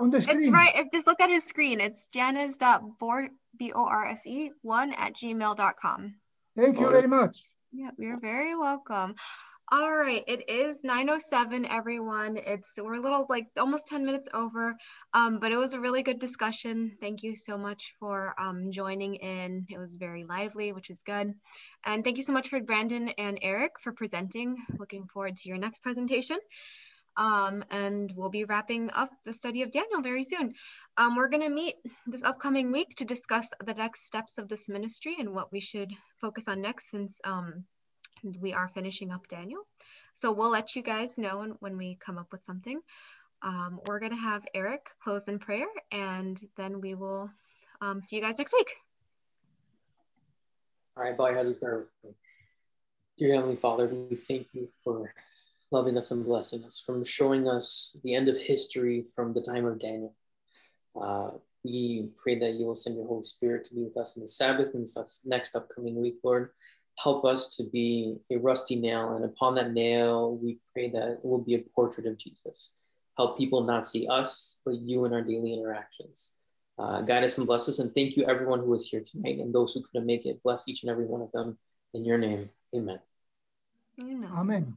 On the It's right. Just look at his screen, it's janice.borse, B O R S E, one at gmail.com. Thank you All very much. Yeah, you're very welcome. All right, it is 9:07 everyone. It's we're a little like almost 10 minutes over. Um, but it was a really good discussion. Thank you so much for um joining in. It was very lively, which is good. And thank you so much for Brandon and Erick for presenting. Looking forward to your next presentation. Um, and we'll be wrapping up the study of Daniel very soon. Um, we're going to meet this upcoming week to discuss the next steps of this ministry and what we should focus on next since um, we are finishing up Daniel. So we'll let you guys know when, when we come up with something. Um, we're going to have Erick close in prayer and then we will um, see you guys next week. All right, bow your heads with prayer. Dear Heavenly Father, we thank you for loving us and blessing us, from showing us the end of history from the time of Daniel. Uh, we pray that you will send your Holy Spirit to be with us in the Sabbath and next upcoming week, Lord. Help us to be a rusty nail, and upon that nail, we pray that it will be a portrait of Jesus. help people not see us, but you in our daily interactions. Uh, guide us and bless us. And thank you, everyone who was here tonight and those who couldn't make it. Bless each and every one of them in your name. Amen. Amen. Amen.